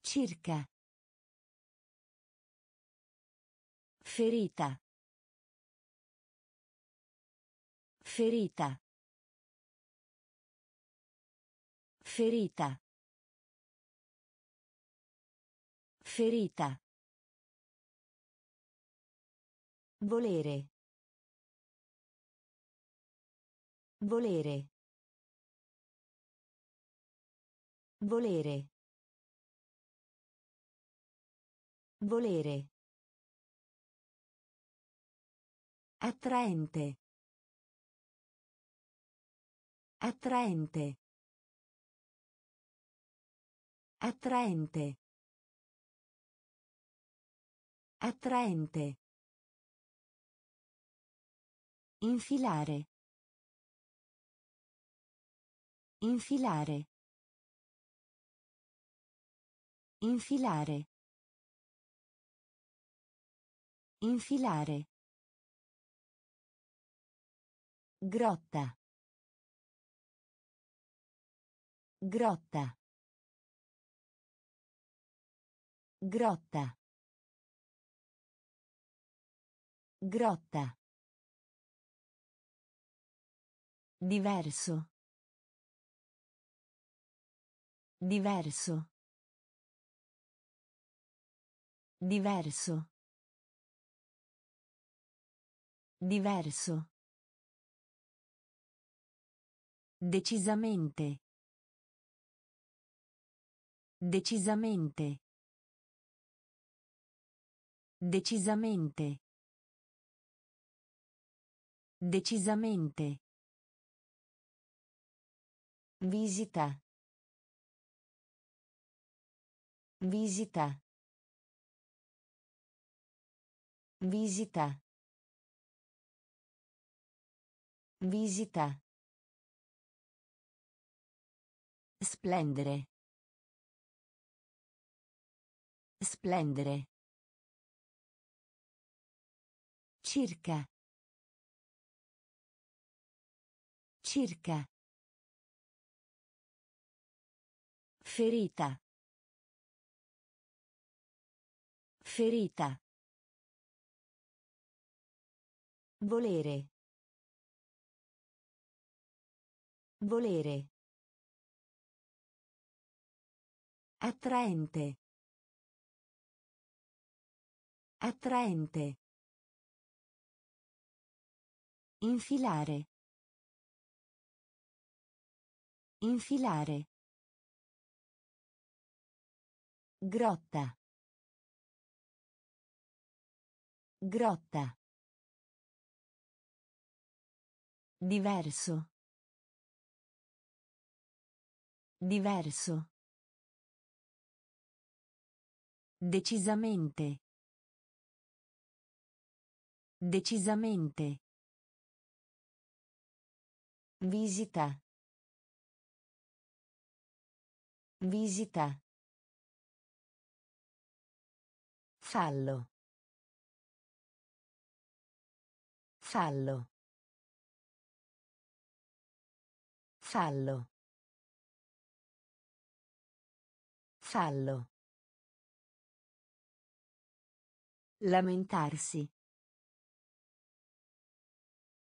Circa. Ferita. Ferita. Ferita. Ferita. Volere. Volere. Volere. Volere. Attraente. Attraente. Attraente. Attraente. Infilare. Infilare. Infilare. Infilare. Grotta. Grotta. Grotta. Grotta. Diverso. Diverso. Diverso. Diverso. Decisamente. Decisamente. Decisamente. Decisamente. Visita. Visita. Visita. Visita. Splendere. Splendere. Circa. Circa. Ferita. Ferita. Volere. Volere. Attraente. Attraente. Infilare. Infilare. Grotta. Grotta. Diverso. Diverso. Decisamente. Decisamente. Visita. Visita. Fallo. Fallo. Fallo. Fallo. Lamentarsi.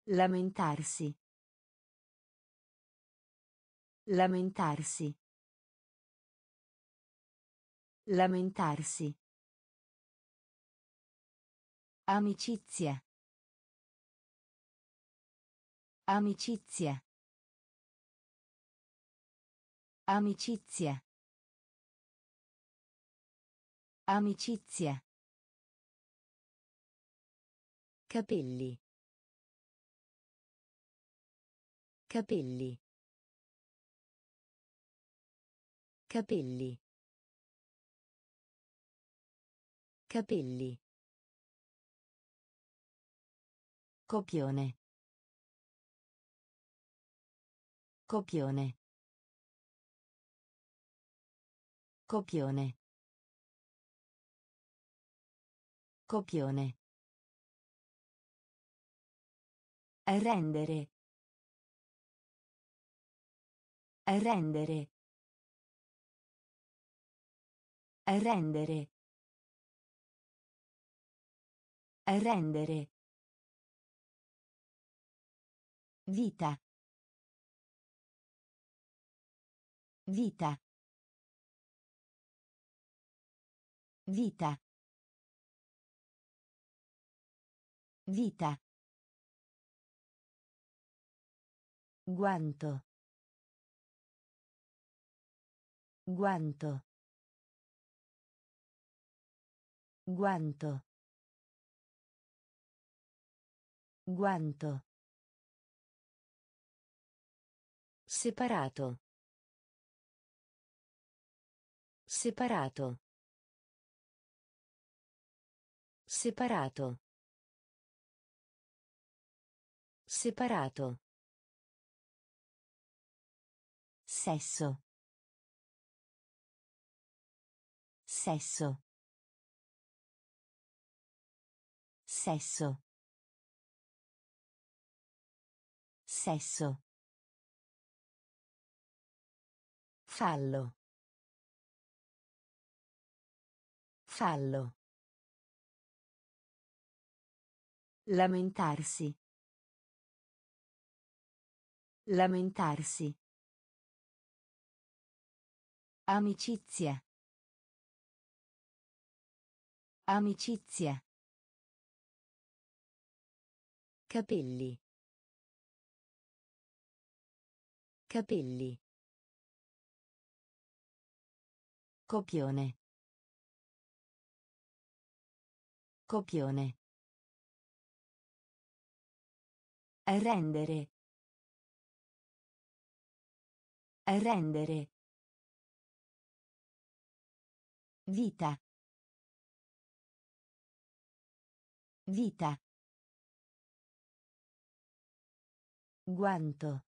Lamentarsi. Lamentarsi. Lamentarsi. Amicizia. Amicizia. Amicizia. Amicizia. Capelli. Capelli. Capelli. Capelli. Copione. Copione. Copione. Copione. Rendere. Rendere. Rendere. Rendere. Vita. Vita. Vita. Vita. Guanto. Guanto. Guanto. Guanto. Separato. Separato. Separato. Separato. Sesso. Sesso. Sesso. Sesso. Fallo. Fallo. Lamentarsi. Lamentarsi. Amicizia. Amicizia. Capelli. Capelli. Copione. Copione. Rendere. Rendere. Vita. Vita. Guanto.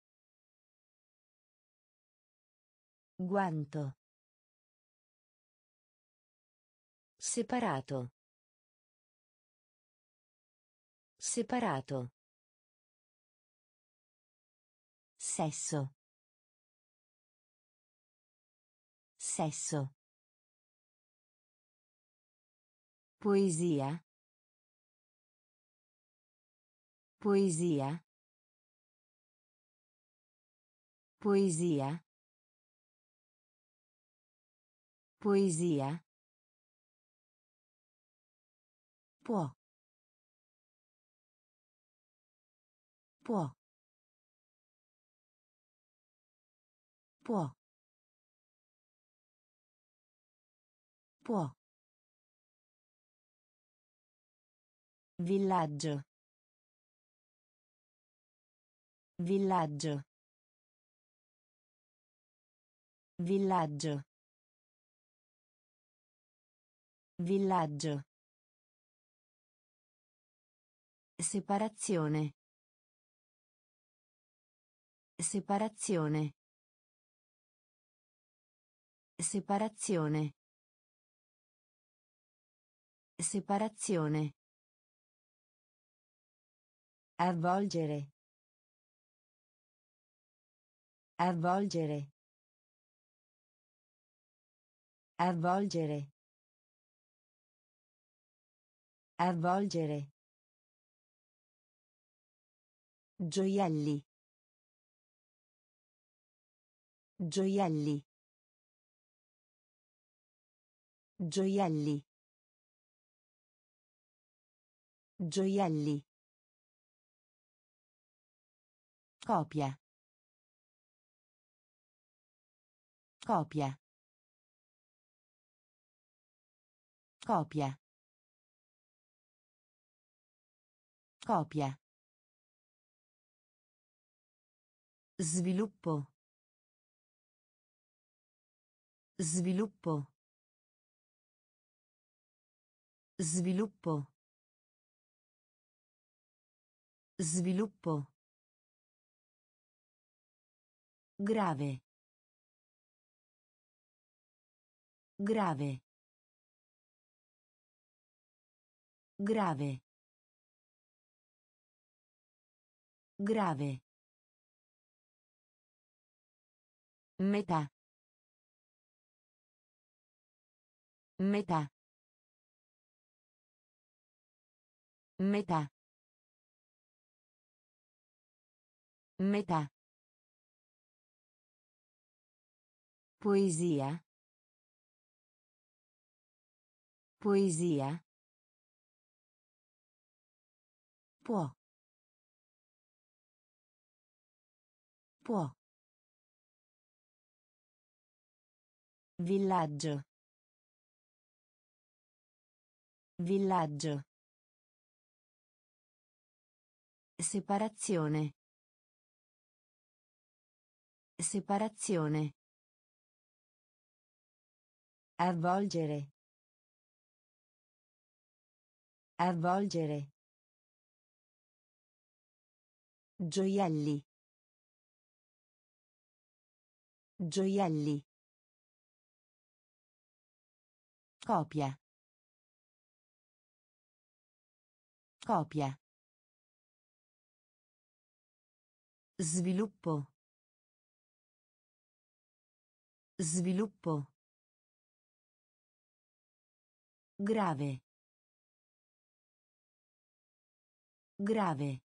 Guanto. Separato. Separato. Sesso. Sesso. Poesia. Poesia. Poesia. Poesia. Può. Può. Può. Può. Villaggio. Villaggio. Villaggio. Villaggio. Separazione. Separazione. Separazione. Separazione. Avvolgere. Avvolgere. Avvolgere. Avvolgere. Gioielli. Gioielli. Gioielli. Gioielli. Copia. Copia. Copia. Copia. Sviluppo. Sviluppo. Sviluppo. Sviluppo. Grave. Grave. Grave. Grave. Metà. Metà. Metà. Metà. Poesia. Poesia. Può. Può. Villaggio. Villaggio. Separazione. Separazione. Avvolgere. Avvolgere. Gioielli. Gioielli. Copia. Copia. Sviluppo. Sviluppo. Grave. Grave.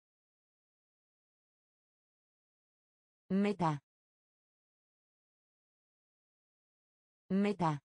Metà. Metà.